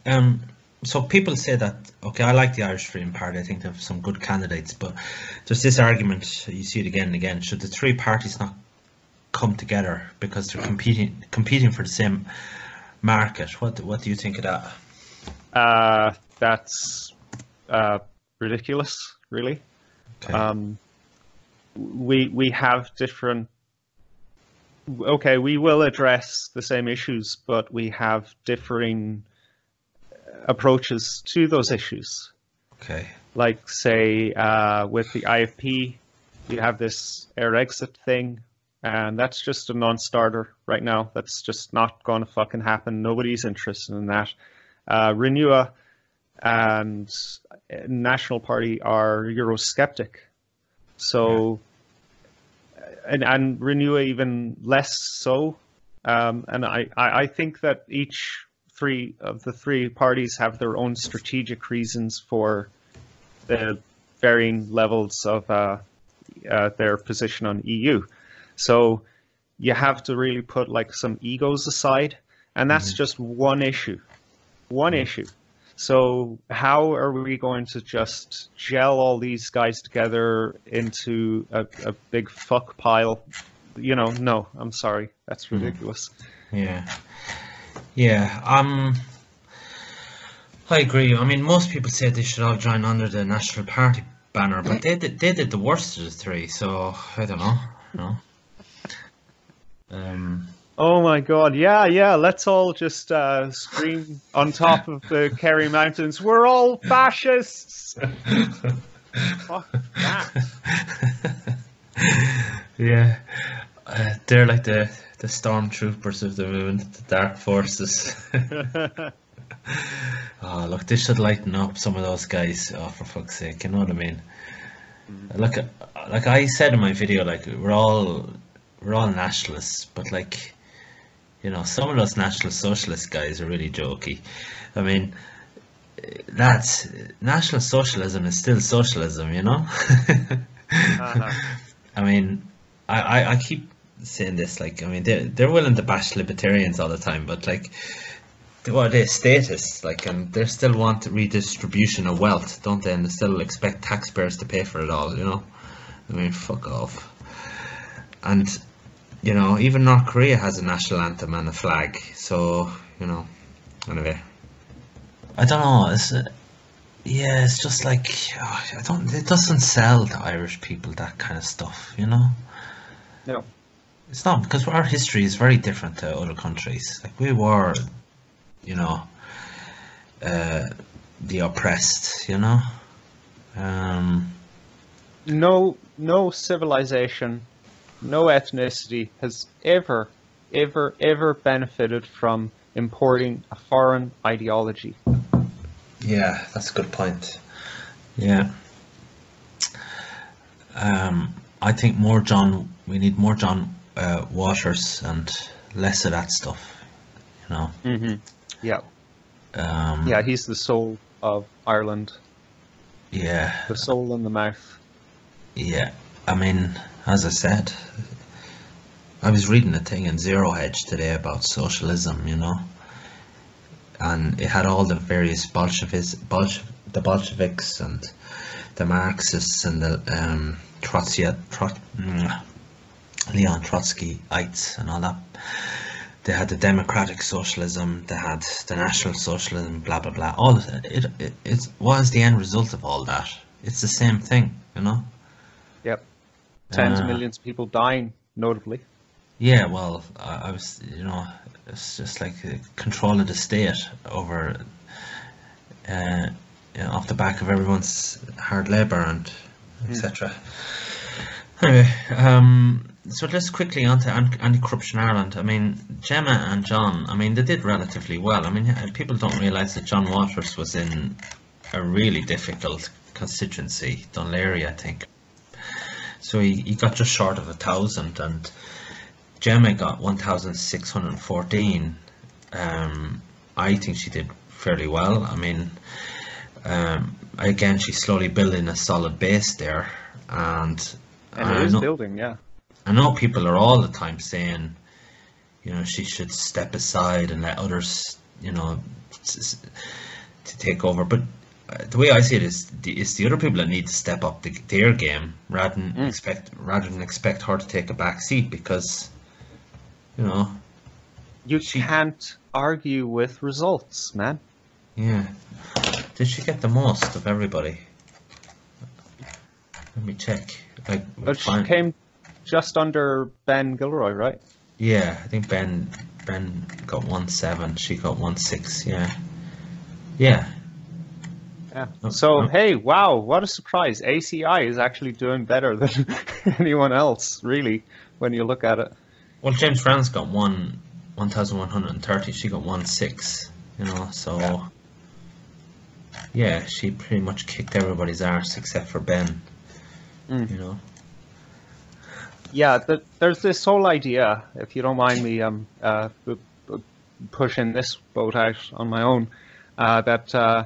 Um, so people say that okay, I like the Irish Freedom Party. I think they have some good candidates, but there's this argument you see it again and again. Should the three parties not come together because they're competing competing for the same market? What what do you think of that? Uh, that's uh, ridiculous, really. Okay. Um, we we have different. Okay, we will address the same issues, but we have differing approaches to those issues. okay. Like, say, uh, with the IFP, you have this Irexit thing, and that's just a non-starter right now. That's just not going to fucking happen. Nobody's interested in that. Uh, Renua and National Party are Eurosceptic, so and and Renua even less so. Um, and I, I I think that each three of the three parties have their own strategic reasons for the varying levels of uh, uh, their position on EU. So you have to really put like some egos aside, and that's just one issue, one issue. So how are we going to just gel all these guys together into a, a big fuck pile? You know, no, I'm sorry, that's ridiculous. Yeah. Yeah. Um. I agree. I mean, most people said they should all join under the National Party banner, but they did, they did the worst of the three. So I don't know. You know. Um. Oh my god, yeah, yeah, let's all just uh, scream on top of the Kerry Mountains, we're all fascists! Fuck that. yeah. Uh, they're like the the stormtroopers of the moon, the dark forces. oh, look, they should lighten up some of those guys. Oh, for fuck's sake, you know what I mean? Look, like I said in my video, like we're all we're all nationalists, but like, you know, some of those national socialist guys are really jokey. I mean, that's national socialism is still socialism, you know. Uh-huh. I mean, I, I, I keep saying this, like, I mean, they're, they're willing to bash libertarians all the time, but, like, what are they, statists, like, and they still want redistribution of wealth, don't they? And they still expect taxpayers to pay for it all, you know? I mean, fuck off. And, you know, even North Korea has a national anthem and a flag, so, you know, anyway. I don't know, it's, uh, yeah, it's just like, oh, I don't, it doesn't sell to Irish people, that kind of stuff, you know? No. It's not because our history is very different to other countries. Like we were, you know, uh, the oppressed. You know, um, No, no civilization, no ethnicity has ever, ever, ever benefited from importing a foreign ideology. yeah, that's a good point. Yeah, um, I think more John. We need more John uh, Waters and less of that stuff. You know. Mm-hmm. Yeah, Um, yeah, he's the soul of Ireland, Yeah. the soul in the mouth. Yeah, I mean, as I said, I was reading a thing in Zero Hedge today about socialism, you know, and it had all the various Bolsheviks, Bolshe- the Bolsheviks and the Marxists and the um, Trotsky, Trot, mm, Leon Trotskyites and all that. They had the democratic socialism, they had the national socialism, blah blah blah. All it, it, it was the end result of all that. It's the same thing, you know. Tens of Ah. millions of people dying, notably. Yeah, well, I, I was, you know, it's just like uh, control of the state over, uh, you know, off the back of everyone's hard labour and etc. Anyway, um, so just quickly on to Anti-Corruption Ireland. I mean, Gemma and John, I mean, they did relatively well. I mean, uh, people don't realise that John Waters was in a really difficult constituency, Dún Laoghaire, I think. So he, he got just short of a thousand, and Gemma got 1,614. Um, I think she did fairly well. I mean, um, again, she's slowly building a solid base there, and And I it is know- building, yeah. I know people are all the time saying, you know, she should step aside and let others, you know, to take over. But the way I see it is, the, it's the other people that need to step up the, their game rather than Mm. expect rather than expect her to take a back seat because, you know, You She- can't argue with results, man. yeah. Did she get the most of everybody? Let me check. Like, But she came just under Ben Gilroy, right? Yeah, I think Ben Ben got one seven. She got one six. Yeah, yeah. Yeah. So hey, wow, what a surprise! ACI is actually doing better than anyone else, really, when you look at it. Well, James Brown's got one one thousand one hundred and thirty. She got one six. You know, so Yeah. yeah. she pretty much kicked everybody's arse except for Ben. Mm. You know. Yeah, th there's this whole idea, if you don't mind me um, uh, p- p- pushing this boat out on my own, uh, that uh,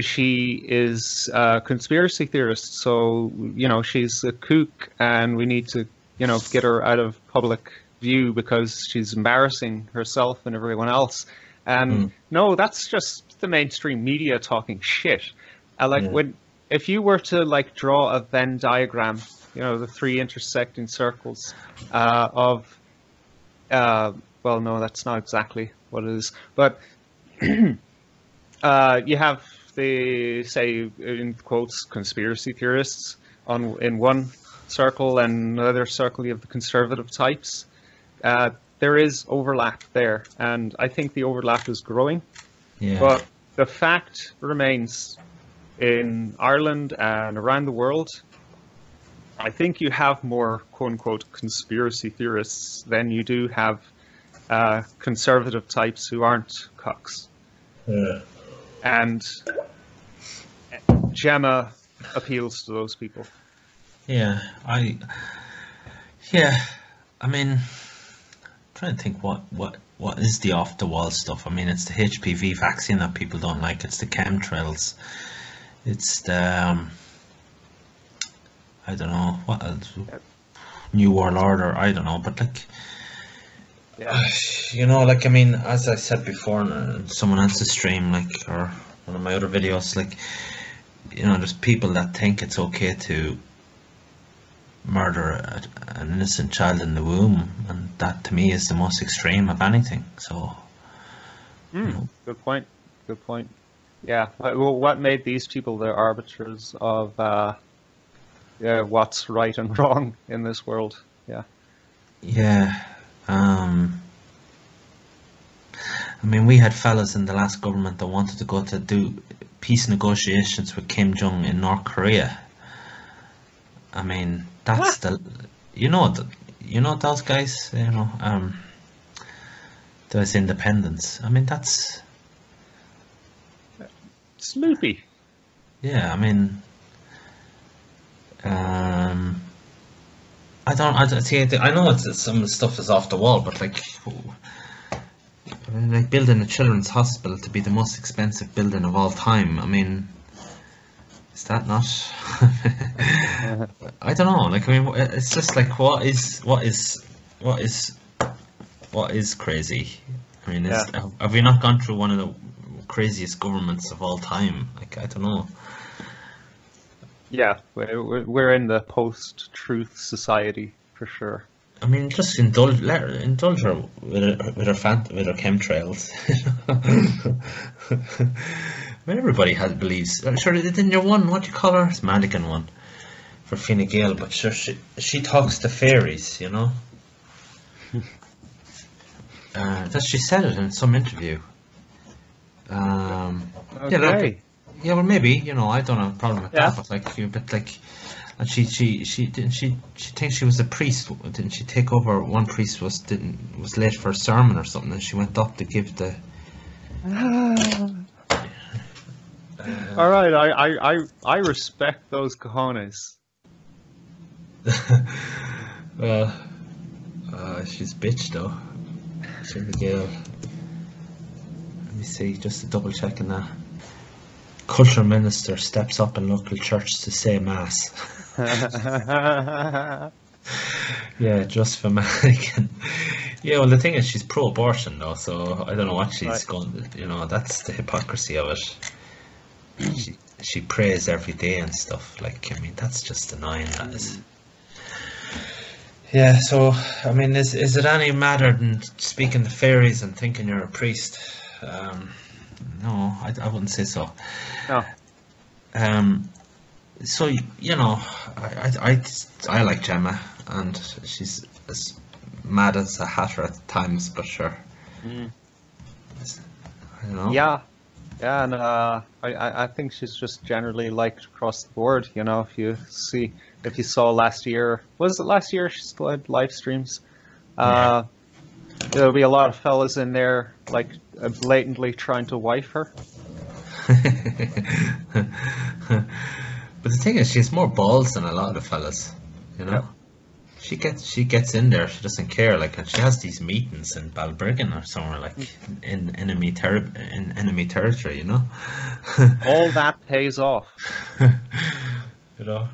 she is a conspiracy theorist. So, you know, she's a kook and we need to, you know, get her out of public view because she's embarrassing herself and everyone else. And Mm. no, that's just the mainstream media talking shit. Uh, like Yeah. when, if you were to like draw a Venn diagram, you know, the three intersecting circles uh, of, uh, well, no, that's not exactly what it is, but uh, you have the say in quotes conspiracy theorists on in one circle, and another circle you have the conservative types. Uh, there is overlap there, and I think the overlap is growing. Yeah. But the fact remains in Ireland and around the world, I think you have more quote unquote conspiracy theorists than you do have uh, conservative types who aren't cucks. yeah. And Gemma appeals to those people. Yeah, I. Yeah, I mean, I'm trying to think what what what is the off the wall stuff. I mean, it's the HPV vaccine that people don't like. It's the chemtrails. It's the um, I don't know what else. New World Order. I don't know, but like. Yeah. You know, like I mean, as I said before in someone else's stream, like or one of my other videos, like you know, there's people that think it's okay to murder a, an innocent child in the womb, and that to me is the most extreme of anything. So, Mm, good point. Good point. Yeah. What, well, what made these people the arbiters of uh, yeah, what's right and wrong in this world? Yeah. yeah, um, I mean, we had fellas in the last government that wanted to go to do peace negotiations with Kim Jong in North Korea. I mean, that's the, you know, the, you know those guys, you know, um, those independents. I mean, that's It's loopy. Yeah, I mean, um, I don't, I don't see. I know it's, it's some stuff is off the wall, but like, Mm, like building a children's hospital to be the most expensive building of all time. I mean, is that not? I don't know. Like, I mean, it's just like, what is, what is, what is, what is crazy? I mean, is, have we not gone through one of the craziest governments of all time? Like, I don't know. Yeah, we're, we're- we're in the post-truth society for sure. I mean, just indulge, let her, indulge her with her, with her, fant- with her chemtrails. I mean, everybody has beliefs. I'm sure, didn't your one, what do you call her? It's Madigan one for Fine Gael, but sure, she, she talks to fairies, you know? Uh, that she said it in some interview. Um, Yeah, Okay. yeah, well, maybe you know I don't have a problem with Yeah. that, but like, you, but like, and she she she didn't she she thinks she was a priest, didn't she? Take over. One priest was didn't was late for a sermon or something, and she went up to give the. All right, I, I, I, I respect those cojones. well, uh, she's a bitch though. She's a girl. Let me see, just to double checking that. Culture minister steps up in local church to say mass. Yeah, just for Madigan. Yeah, well, the thing is, she's pro-abortion though, so I don't know what she's Right. going. You know, that's the hypocrisy of it. she she prays every day and stuff. Like, I mean, that's just annoying. That is. Yeah. So, I mean, is is it any matter than speaking to fairies and thinking you're a priest? Um, no, I, I wouldn't say so. No. Um, so you know, I, I, I, I like Gemma, and she's as mad as a hatter at times, but sure. Mm. I don't know. Yeah, yeah, and uh, I, I think she's just generally liked across the board. You know, if you see, if you saw last year, was it last year? She still had live streams. Uh, there'll be a lot of fellas in there, like blatantly trying to wife her. but the thing is, she has more balls than a lot of the fellas. You know, Yep. she gets she gets in there. She doesn't care. Like, and she has these meetings in Balbriggan or somewhere, like mm. in enemy ter- in enemy territory. You know. All that pays off. you know.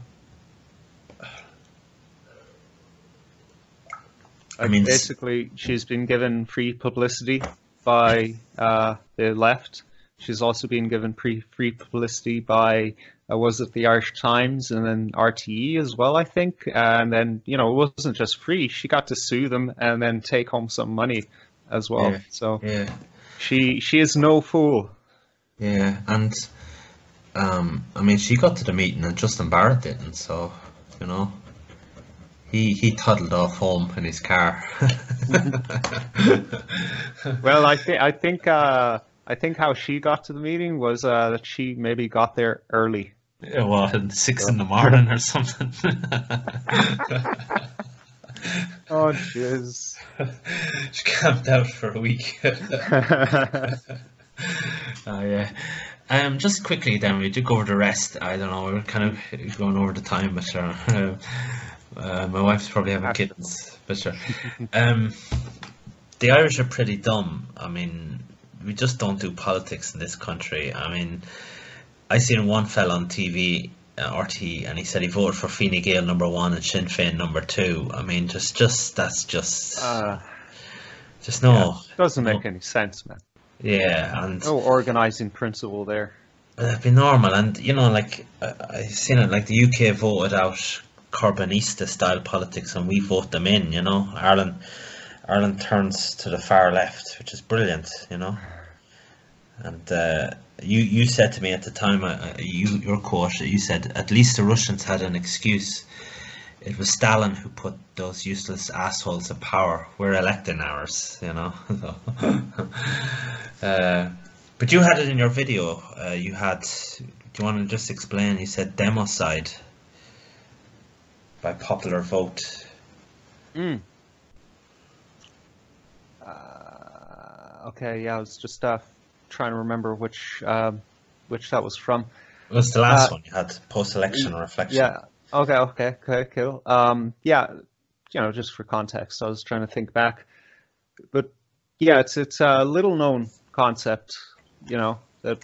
I mean, basically, she's been given free publicity by uh, the left. She's also been given pre- free publicity by, uh, was it the Irish Times and then RTE as well, I think. And then, you know, it wasn't just free. She got to sue them and then take home some money as well. Yeah. So Yeah. she she is no fool. Yeah, and um, I mean, she got to the meeting and Justin Barrett didn't, so you know, he he toddled off home in his car. Well, I think I think uh, I think how she got to the meeting was uh, that she maybe got there early. yeah, well, at six in the morning or something. Oh, jeez. she camped out for a week. Oh yeah. Um, just quickly then, we did go over the rest. I don't know, we're kind of going over the time, but sure. Uh, my wife's probably having Okay. kittens, but sure. Um, the Irish are pretty dumb. I mean, we just don't do politics in this country. I mean, I seen one fell on TV, uh, RT, and he said he voted for Fine Gael number one and Sinn Féin number two. I mean, just, just that's just, Uh, just no. doesn't make any sense, man. Yeah, and No organizing principle there. That'd be normal, and you know, like I, I've seen it. Like the UK voted out Corbynista style politics, and we vote them in. You know, Ireland, Ireland turns to the far left, which is brilliant. You know, and uh, you you said to me at the time, uh, you your quote, you said at least the Russians had an excuse. It was Stalin who put those useless assholes in power. We're electing ours, you know. uh, but you had it in your video. Uh, you had. Do you want to just explain? You said democide by popular vote. Mm. Uh, okay, yeah, I was just uh, trying to remember which um, which that was from. It was the last Uh, one. You had post-election reflection. Yeah. Okay. Okay. Okay. Cool. Um. Yeah. You know, just for context, I was trying to think back, but yeah, it's it's a little known concept. You know that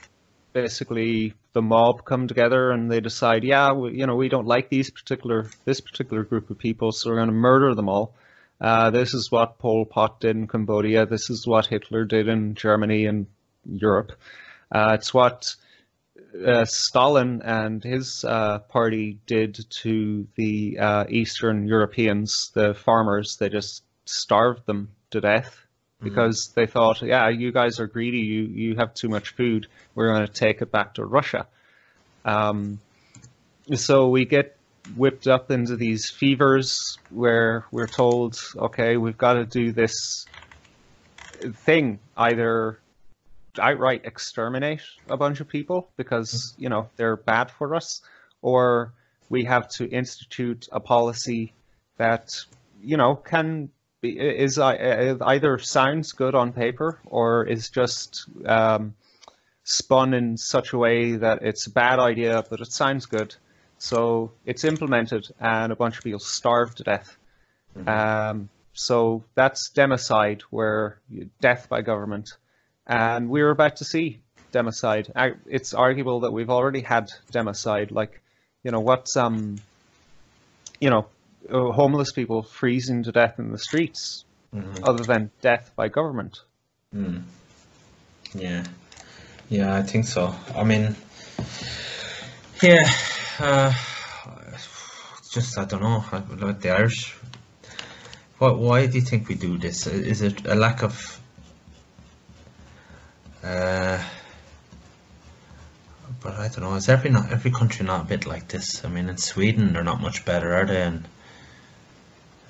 basically the mob come together and they decide, yeah, we, you know, we don't like these particular this particular group of people, so we're going to murder them all. Uh, this is what Pol Pot did in Cambodia. This is what Hitler did in Germany and Europe. Uh, it's what uh, Stalin and his uh, party did to the uh, Eastern Europeans, the farmers. They just starved them to death because they thought, yeah, you guys are greedy. You you have too much food. We're going to take it back to Russia. Um, so we get whipped up into these fevers where we're told, okay, we've got to do this thing, either outright exterminate a bunch of people because you know they're bad for us, or we have to institute a policy that you know can is uh, either sounds good on paper or is just um, spun in such a way that it's a bad idea, but it sounds good. So it's implemented, and a bunch of people starve to death. Um, so that's democide, where you- death by government, and we're about to see democide. It's arguable that we've already had democide. Like, you know, what's um, you know, uh, homeless people freezing to death in the streets, other than death by government. Yeah, yeah, I think so. I mean, yeah, uh, just I don't know. I, like the Irish. What? Why do you think we do this? Is it a lack of? Uh, but I don't know. Is every not every country not a bit like this? I mean, in Sweden they're not much better, are they? And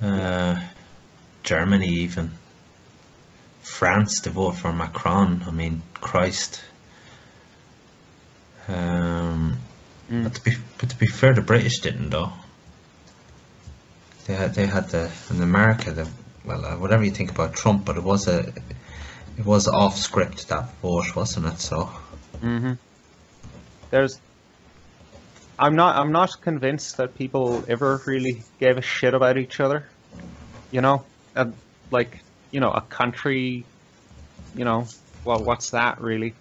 uh, Germany even. France to vote for Macron. I mean, Christ. Um, but to be but to be fair, the British didn't though. They had they had the in America the well uh, whatever you think about Trump, but it was a it was off script that vote, wasn't it? So hmm There's, I'm not, I'm not convinced that people ever really gave a shit about each other. You know, like, you know, a country, you know, well, what's that really?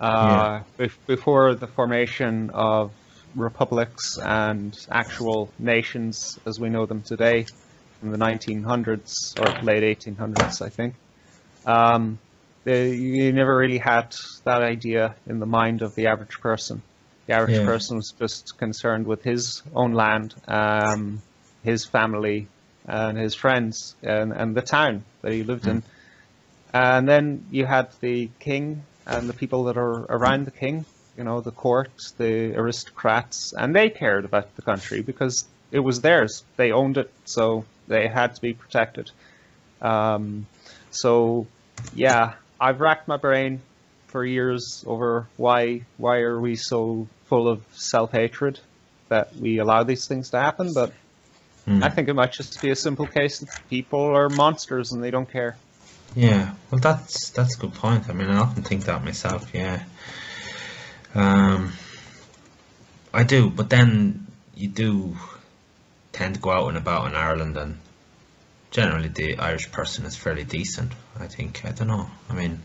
Uh, bef- before the formation of republics and actual nations as we know them today, in the 1900s or late 1800s, I think. Um, they, you never really had that idea in the mind of the average person. The average Yeah. person was just concerned with his own land, um, his family, and his friends, and, and the town that he lived in. And then you had the king and the people that are around the king, you know, the court, the aristocrats, and they cared about the country because it was theirs. They owned it, so they had to be protected. Um, so, yeah, I've racked my brain for years over why why are we so full of self hatred that we allow these things to happen. But I think it might just be a simple case that people are monsters and they don't care. yeah, well that's that's a good point. I mean, I often think that myself. Yeah. Um, I do, but then you do tend to go out and about in Ireland, and generally the Irish person is fairly decent. I think. I don't know. I mean,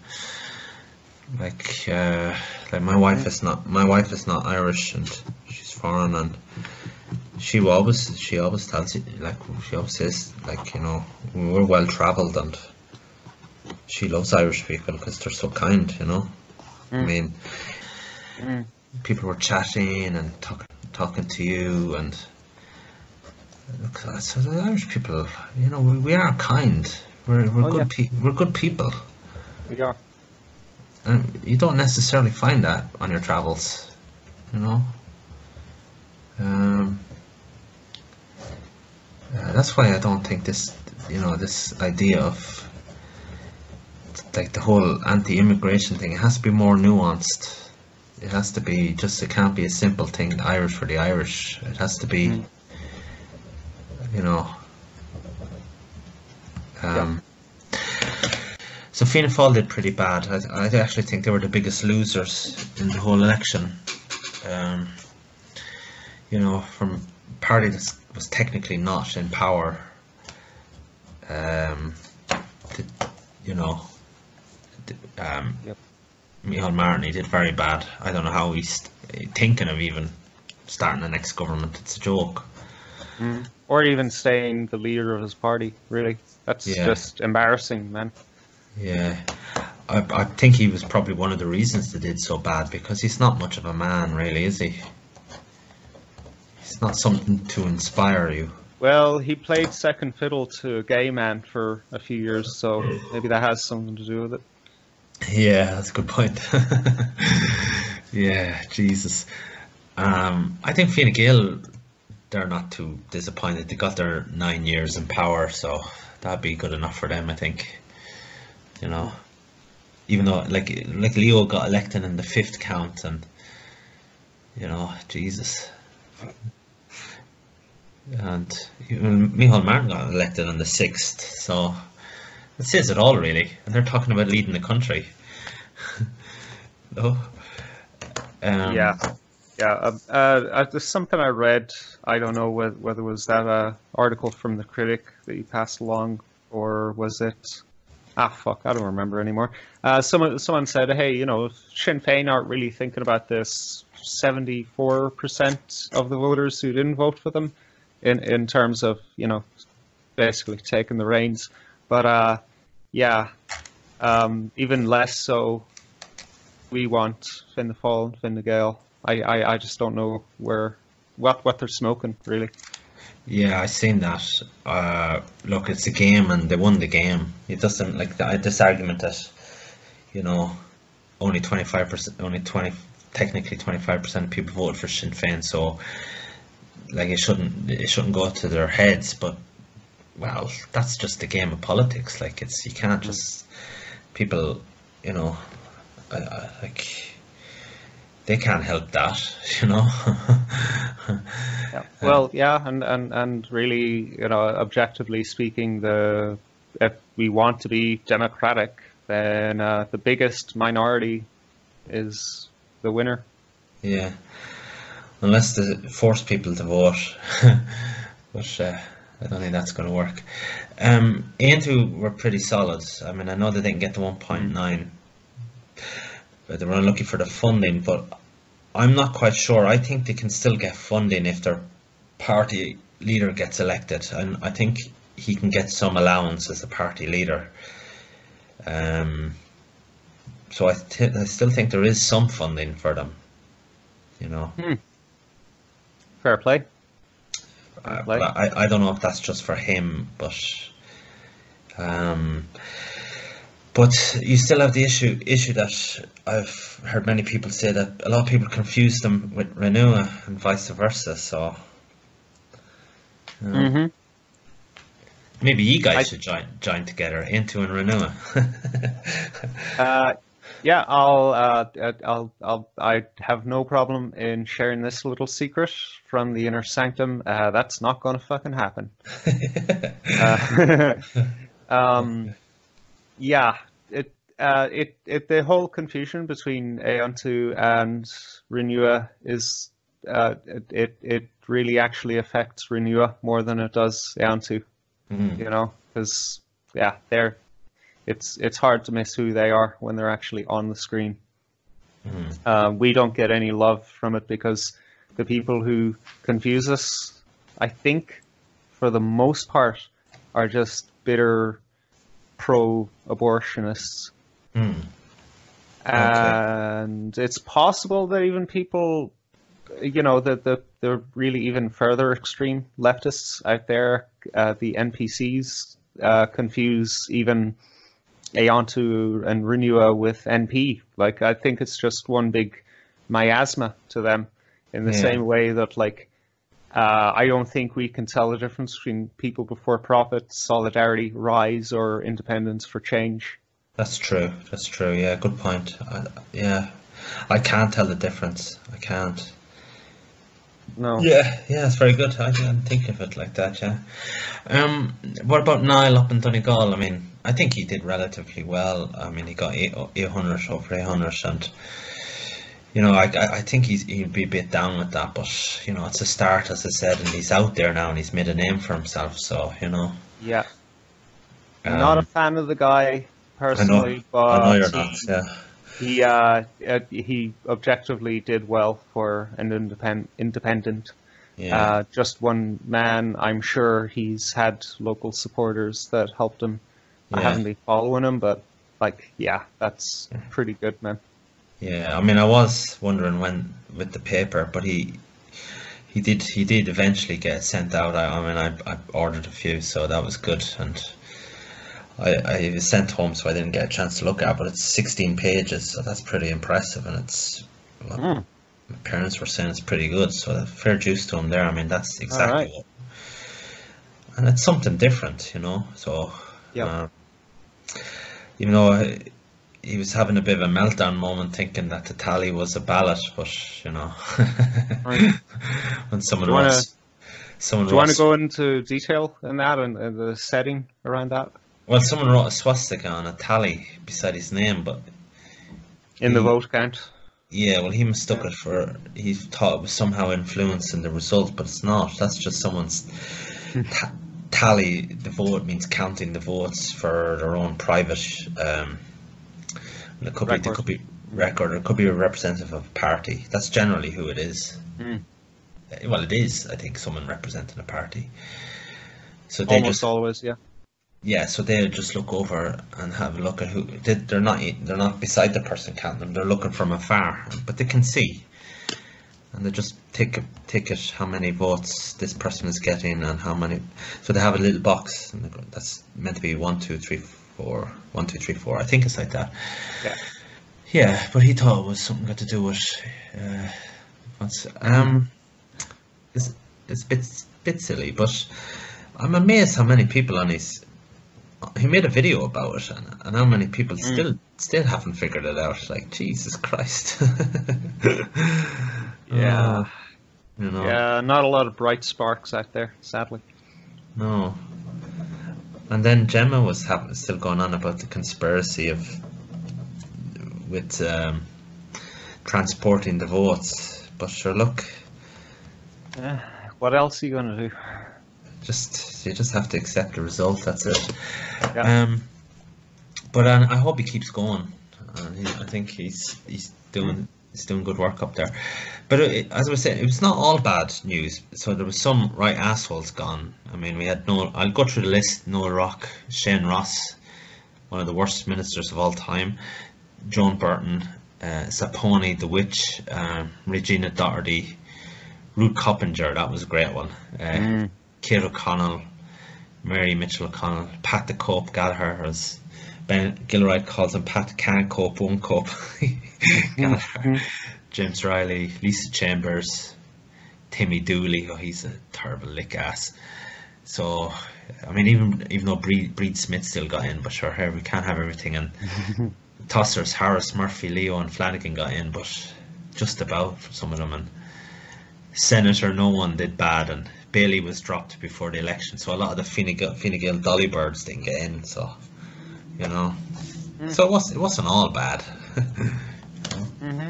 like, uh, like my wife is not my wife is not Irish, and she's foreign, and she always she always tells you like she always says like you know we're well travelled and she loves Irish people because they're so kind. You know. I mean, people were chatting and talking talking to you and so the Irish people, you know, we, we are kind. We're, we're Oh, good pe- we're good people, We are. And you don't necessarily find that on your travels, you know. Um, uh, that's why I don't think this, you know, this idea of like the whole anti-immigration thing. It has to be more nuanced. It has to be just. It can't be a simple thing. Irish for the Irish. It has to be, you know. Um, So Fianna Fáil did pretty bad. I, I actually think they were the biggest losers in the whole election. Um, you know, from a party that was technically not in power. Um, to, you know, th- um, Yep. Martin, he did very bad. I don't know how he's thinking of even starting the next government. It's a joke. Or even staying the leader of his party, really. That's Yeah. just embarrassing, man. Yeah, I, I think he was probably one of the reasons they did so bad because he's not much of a man, really, is he? He's not something to inspire you. Well, he played second fiddle to a gay man for a few years, so maybe that has something to do with it. Yeah, that's a good point. yeah, Jesus. Um, I think Fine Gael they're not too disappointed. They got their nine years in power, so that'd be good enough for them, I think. You know, even though like like Leo got elected in the fifth count, and you know, Jesus. And even Micheál Martin got elected on the sixth, so it says it all really. And they're talking about leading the country. no. Um, yeah, yeah. Uh, uh, there's something I read. I don't know whether, whether was that a article from the critic that you passed along, or was it? Ah, fuck, I don't remember anymore. Uh, someone someone said, hey, you know, Sinn Féin aren't really thinking about this. Seventy-four percent of the voters who didn't vote for them, in in terms of you know, basically taking the reins. But uh, yeah, um, even less so we want Fianna Fáil, Finn the Gale. I, I, I just don't know where what what they're smoking really. Yeah, I've seen that. Uh, look, it's a game, and they won the game. It doesn't like that, this argument that you know only twenty five percent, only twenty, technically twenty five percent of people voted for Sinn Féin. So like it shouldn't it shouldn't go to their heads, but well, that's just the game of politics. Like it's you can't just people, you know, I, I, like they can't help that, you know. Yeah. Well, yeah, and, and, and really, you know, objectively speaking, the if we want to be democratic, then uh, the biggest minority is the winner. yeah, unless they force people to vote, but uh, I don't think that's going to work. Um, Aontú were pretty solid. I mean, I know they didn't get the one point nine, but they were looking for the funding. But I'm not quite sure. I think they can still get funding if their party leader gets elected, and I think he can get some allowance as a party leader. Um, so I, th- I still think there is some funding for them. You know. Fair play. Uh, Like- but I, I don't know if that's just for him, but um, but you still have the issue issue that I've heard many people say that a lot of people confuse them with Renua and vice versa. So hmm maybe you guys I- should join join together into and Renua. Uh, yeah, I'll, uh, uh, I'll, I'll, I have no problem in sharing this little secret from the inner sanctum. Uh, that's not going to fucking happen. Uh, um, yeah, it, uh, it, it, the whole confusion between Aontú and Renua is, uh, it, it, it really actually affects Renua more than it does Aontú, Mhm. you know, because, yeah, they're, it's, it's hard to miss who they are when they're actually on the screen. Mhm. Uh, we don't get any love from it because the people who confuse us, I think, for the most part, are just bitter pro-abortionists. Hmm. And it's possible that even people, you know, the the, the really even further extreme leftists out there, uh, the NPCs, uh, confuse even Aontú and Renua with NP. Like I think it's just one big miasma to them, in the Yeah. same way that like uh, I don't think we can tell the difference between people before profit, solidarity, rise, or Independents 4 Change. That's true. That's true. Yeah, good point. I, yeah, I can't tell the difference. I can't. No. Yeah, yeah, it's very good. I didn't think of it like that. Yeah. Um, what about Niall up in Donegal? I mean, I think he did relatively well. I mean, he got eight, 800 over 800, and you know, I, I, think he's he'd be a bit down with that. But you know, it's a start, as I said, and he's out there now, and he's made a name for himself. So you know, Yeah. Not a um, fan of the guy I know, personally, but I know you're not. Yeah. He uh, uh, he objectively did well for an independent. Independent. Yeah. Uh, just one man. I'm sure he's had local supporters that helped him. Yeah. I haven't been following him, but like, yeah, that's pretty good, man. Yeah, I mean, I was wondering when with the paper, but he he did he did eventually get sent out. I, I mean, I, I ordered a few, so that was good, and I I was sent home, so I didn't get a chance to look at. it, But it's 16 pages, so that's pretty impressive, and it's well, Mm. my parents were saying it's pretty good, so fair juice to him there. I mean, that's exactly right. what. And it's something different, you know. So, yeah, uh, even though uh, he was having a bit of a meltdown moment, thinking that the tally was a ballot, but you know, Right. when someone Do you wanna- was, someone Do you want to go into detail in that and, and the setting around that Well, someone wrote a swastika on a tally beside his name, but in the Mm. vote count? yeah, well, he mistook it for he thought it was somehow influencing the result, but it's not. That's just someone's ta- tally. The vote means counting the votes for their own private. Um, and it could be, it Record. could be record. It could be a representative of a party. That's generally who it is. Mm. Well, it is. I think someone representing a party. So they Almost just always, yeah. yeah, so they'll just look over and have a look at who they, they're not they're not beside the person counting them. They're looking from afar, but they can see, and they just take a ticket how many votes this person is getting and how many. So they have a little box, and that's meant to be one, two, three, four, one, two, three, four. I think it's like that. Yeah. Yeah, but he thought it was something got to do with. Uh, what's um, it's it's a bit bit silly, but I'm amazed how many people on his he made a video about it and, and how many people still still haven't figured it out like jesus christ Yeah. Oh, you know Yeah, not a lot of bright sparks out there, sadly. no and then gemma was having, still going on about the conspiracy of with um, transporting the votes but sure look Yeah. What else are you going to do? just you just have to accept the result that's it Yeah. um but uh, I hope he keeps going and he, I think he's he's doing he's doing good work up there. But it, as I was saying it was not all bad news. So there was some right assholes gone. I mean we had Noel I'll go through the list. Noel Rock Shane Ross one of the worst ministers of all time. Joan Burton uh, Zappone the witch uh, Regina Doherty Ruth Coppinger that was a great one. Uh, Mm. Kate O'Connell, Mary Mitchell O'Connell, Pat the Cope Gallagher, Ben Gilroy calls him, Pat can't cope, won't cope. Mm-hmm. James Reilly, Lisa Chambers, Timmy Dooley, oh, he's a terrible lick ass. So, I mean, even even though Bríd, Bríd Smith still got in, but sure, we can't have everything. And Tossers, Harris, Murphy, Leo, and Flanagan got in, but just about for some of them. And Senator, no one did bad, and Bailey was dropped before the election, so a lot of the Fine Gael, Fine Gael Dolly Birds didn't get in. So, you know, so it was it wasn't all bad. hmm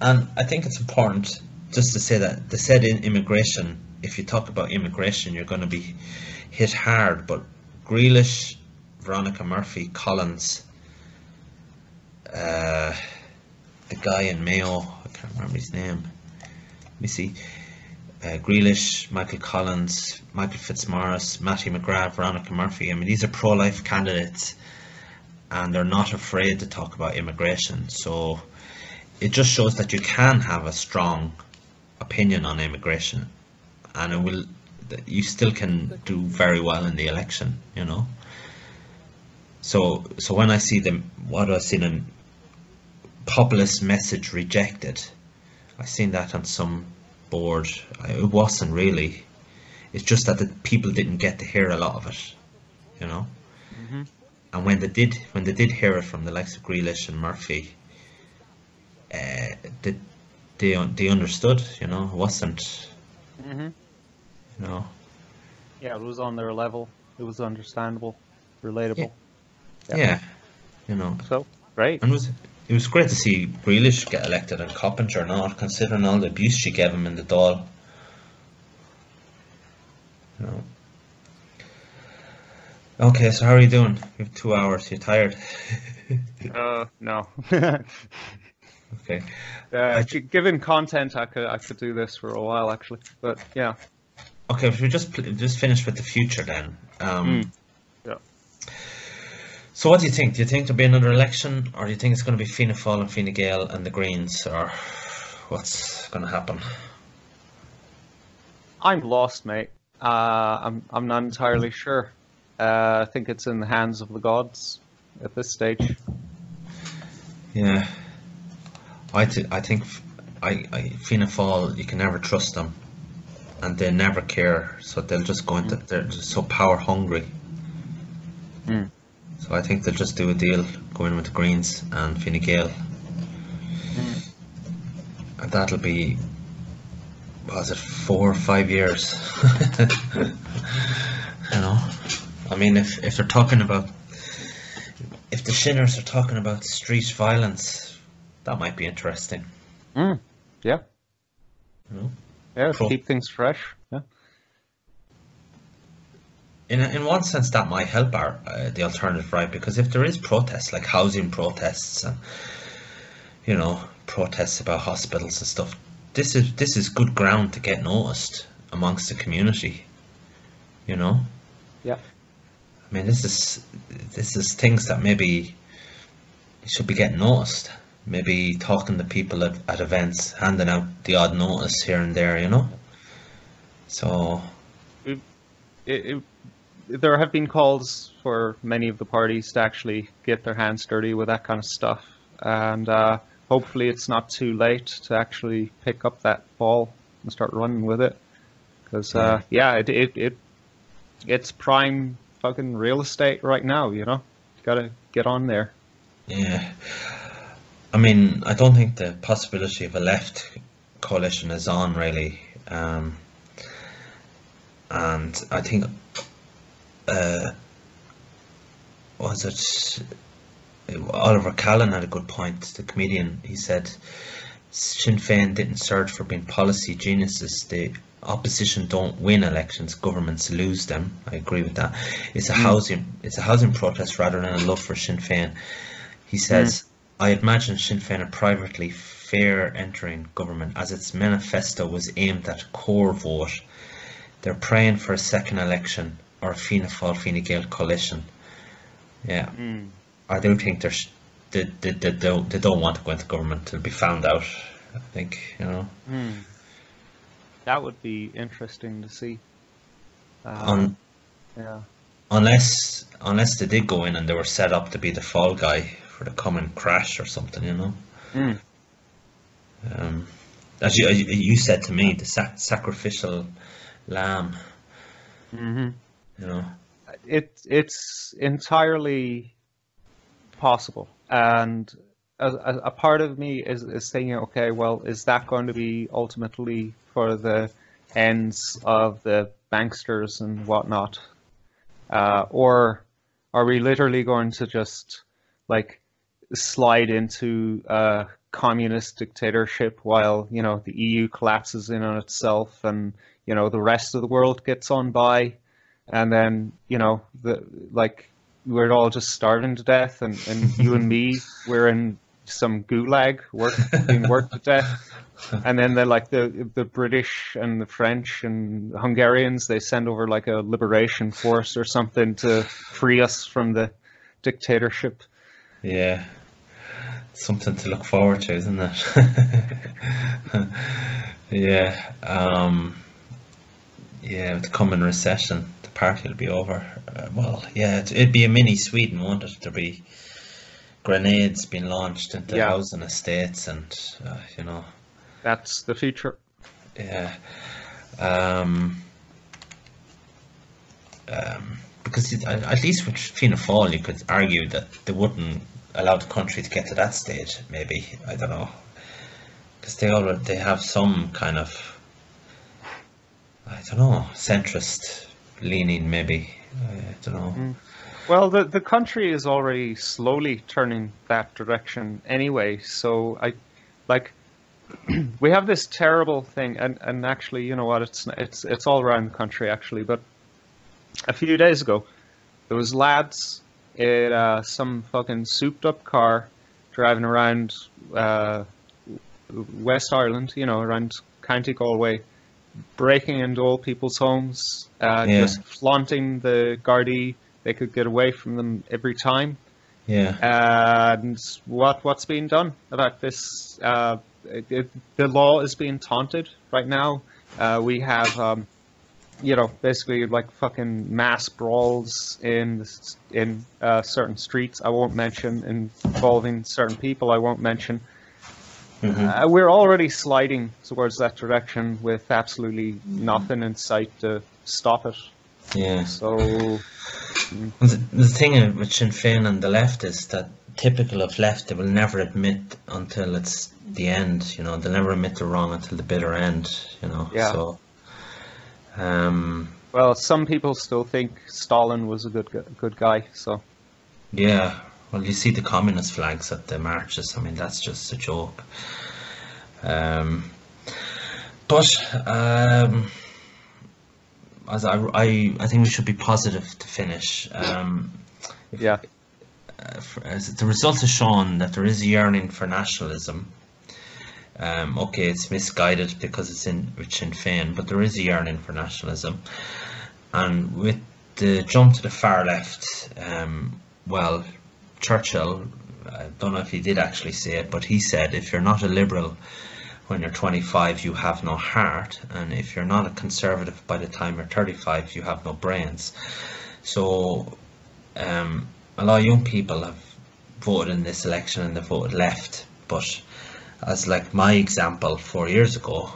And I think it's important just to say that they said in immigration, if you talk about immigration, you're going to be hit hard. But Grealish, Verona Murphy, Collins, uh, the guy in Mayo, I can't remember his name. Let me see. Uh, Grealish, Michael Collins, Michael Fitzmaurice, Matthew McGrath, Verona Murphy. I mean, these are pro life candidates and they're not afraid to talk about immigration. So it just shows that you can have a strong opinion on immigration and it will you still can do very well in the election you know so so when i see them what I've seen them populist message rejected I've seen that on some board it wasn't really. It's just that the people didn't get to hear a lot of it you know? And when they did when they did hear it from the likes of Grealish and Murphy uh, they, they they understood you know? It wasn't hmm you know? Yeah, it was on their level. It was understandable, relatable. yeah, Yeah. you know? So great. and it was it was great to see Grealish get elected and Coppinger not considering all the abuse she gave him in the Dáil. know okay so how are you doing you have two hours you're tired Uh, no. uh, okay g- given content, I could I could do this for a while actually. But yeah, Okay, if we just just finish with the future then. Um, Mm. So what do you think? Do you think there'll be another election, or do you think it's going to be Fianna Fáil and Fine Gael and the Greens, or what's going to happen? I'm lost, mate. Uh, I'm I'm not entirely sure. Uh, I think it's in the hands of the gods at this stage. Yeah, I th- I think I, I Fianna Fáil, you can never trust them, and they never care. So they'll just go into. They're just so power hungry. Mm. So I think they'll just do a deal, go in with the Greens and Fine Gael, and that'll be. Was it four or five years? you know, I mean, if if they're talking about, if the Shinners are talking about street violence, that might be interesting. Mm. Yeah. You know? Yeah, Cool. keep things fresh. Yeah. In in one sense that might help our uh, the alternative right? Because if there is protests like housing protests and you know protests about hospitals and stuff this is this is good ground to get noticed amongst the community you know? Yeah. i mean this is this is things that maybe should be getting noticed. Maybe talking to people at, at events handing out the odd notice here and there you know? So It, it, there have been calls for many of the parties to actually get their hands dirty with that kind of stuff, and uh, hopefully it's not too late to actually pick up that ball and start running with it. Because uh, yeah, it, it it it's prime fucking real estate right now. You know, gotta get on there. Yeah. I mean, I don't think the possibility of a left coalition is on really. Um, and I think, uh, was it Oliver Callan had a good point, the comedian. He said Sinn Féin didn't search for being policy geniuses. The opposition don't win elections, governments lose them. I agree with that. It's a housing it's a housing protest rather than a love for Sinn Féin. He says, I imagine Sinn Féin are privately fair entering government as its manifesto was aimed at core vote. They're praying for a second election or a Fianna Fáil Gael coalition. Yeah. I do think there's they, they, they, don't, they don't want to go into government to be found out. I think, you know. That would be interesting to see. Uh, Un, yeah. unless unless they did go in and they were set up to be the fall guy for the coming crash or something, you know. Mm. Um, as you you- said to me, the sac- sacrificial lamb, hmm it it's entirely possible. And a, a, part of me is, is thinking okay well is that going to be ultimately for the ends of the banksters and whatnot? Uh, or are we literally going to just like slide into a communist dictatorship while you know the EU collapses in on itself and you know the rest of the world gets on by and then you know the like we're all just starving to death and, and you and me we're in some gulag work being worked to death and then they're like the the british and the french and hungarians they send over like a liberation force or something to free us from the dictatorship Yeah. Something to look forward to, isn't it? yeah. Um, yeah, the coming recession, party will be over. Uh, well, yeah, it- it'd be a mini Sweden, won't it? There'd be grenades being launched into Yeah. housing estates and, uh, you know, that's the future yeah. Um, um, because it, at at least with Fianna Fáil, you could argue that they wouldn't allow the country to get to that stage. Maybe I don't know, because they already they have some kind of I don't know centrist leaning. Maybe I don't know. Well, the the country is already slowly turning that direction anyway. So I, like, we have this terrible thing, and, and actually, you know what? It's it's it's all around the country actually. But a few days ago, there was lads in uh, some fucking souped-up car driving around uh, West Ireland, you know, around County Galway, breaking into old people's homes, uh, Yeah. just flaunting the Gardaí. They could get away from them every time. Yeah, And what what's being done about this? Uh, it, it, the law is being taunted right now. Uh, we have, um, you know, basically like fucking mass brawls in the in uh, certain streets. I won't mention involving certain people. I won't mention. Mhm. Uh, we're already sliding towards that direction with absolutely nothing in sight to stop it. Yeah. So, The, the thing with Sinn Féin and the left is that typical of left, they will never admit until it's the end. You know, they'll never admit they're wrong until the bitter end. You know. Yeah. So. Um. well, some people still think Stalin was a good good guy. So, Yeah. Well, you see the communist flags at the marches. I mean, that's just a joke. Um. But um. As I, I, I think we should be positive to finish. Um, yeah, uh, as the results have shown that there is a yearning for nationalism. Um, okay, it's misguided because it's in with Sinn Féin, but there is a yearning for nationalism. And with the jump to the far left, um, well, Churchill, I don't know if he did actually say it, but he said, if you're not a liberal when you're 25, you have no heart, and if you're not a conservative by the time you're 35, you have no brains. So, um, a lot of young people have voted in this election and they've voted left, but as like my example four years ago,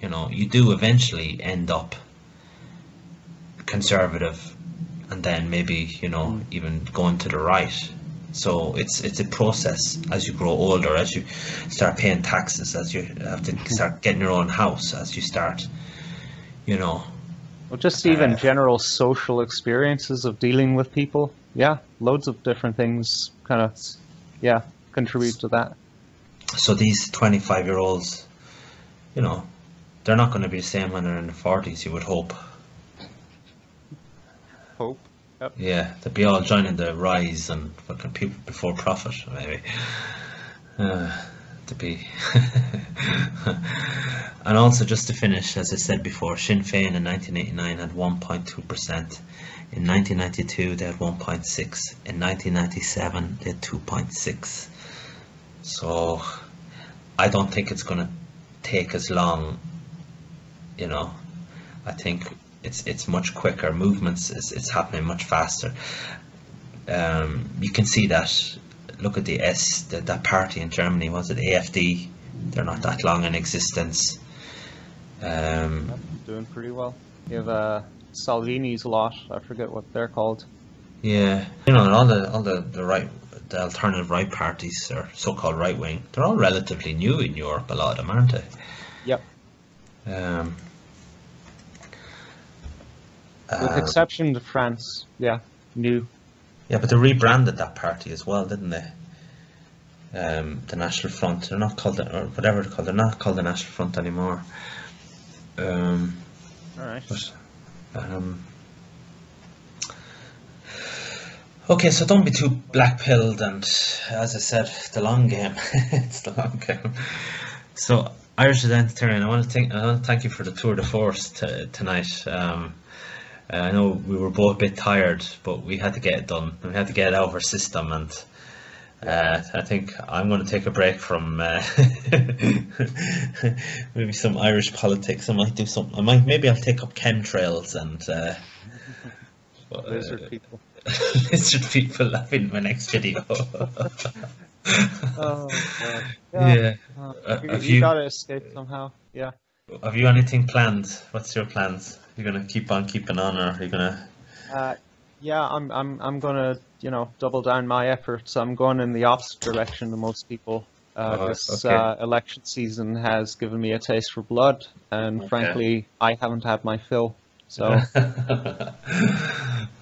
you know, you do eventually end up conservative and then maybe, you know, even going to the right. So it's it's a process as you grow older, as you start paying taxes, as you have to start getting your own house, as you start, you know, well, just even Uh, general social experiences of dealing with people. Yeah, loads of different things kind of, yeah, contribute to that. so these 25 year olds you know they're not going to be the same when they're in the 40s you would hope Hope. Yeah they'll be all joining the rise and fucking people before profit maybe. Uh, to be. And also just to finish as i said before sinn féin in 1989 had 1.2% in 1992 they had 1.6 in 1997 they had 2.6 so I don't think it's going to take as long. You know, I think it's it's much quicker. Movements is it's happening much faster. Um, you can see that. Look at the S that that party in Germany was it AFD? They're not that long in existence. Um, Doing pretty well. You have uh, Salvini's lot. I forget what they're called. yeah, you know, and all the all the, the right the alternative right parties or so-called right wing, they're all relatively new in Europe. A lot of them, aren't they? Yep. Um, With uh, exception to France. Yeah, new. yeah, but they rebranded that party as well, didn't they? Um, the National Front. They're not called the, or whatever they're called. They're not called the National Front anymore. Um, All right. but, um, okay, so don't be too black-pilled, and as I said, the long game. it's the long game. So Irish Identitarian, I want to thank I want to thank you for the tour de force t- tonight. Um, uh, I know we were both a bit tired, but we had to get it done. We had to get it out of our system, and uh, I think I'm going to take a break from uh, maybe some Irish politics. I might do some. I might maybe I'll take up chemtrails and uh, Lizard people. lizard people in my next video. Oh, God. yeah. Uh, Uh, you, have you you- gotta escape somehow. Yeah. Have you anything planned? What's your plans? You gonna keep on keeping on, or are you gonna? Uh, yeah, I'm, I'm, I'm gonna, you know, double down my efforts. I'm going in the opposite direction to most people. Uh, Oh, this okay. uh, election season has given me a taste for blood, and Okay. frankly, I haven't had my fill. So,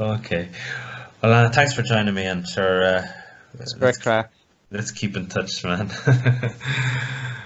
okay. Well, uh, thanks for joining me, and sure. Uh, it's great crack. let's keep in touch, man.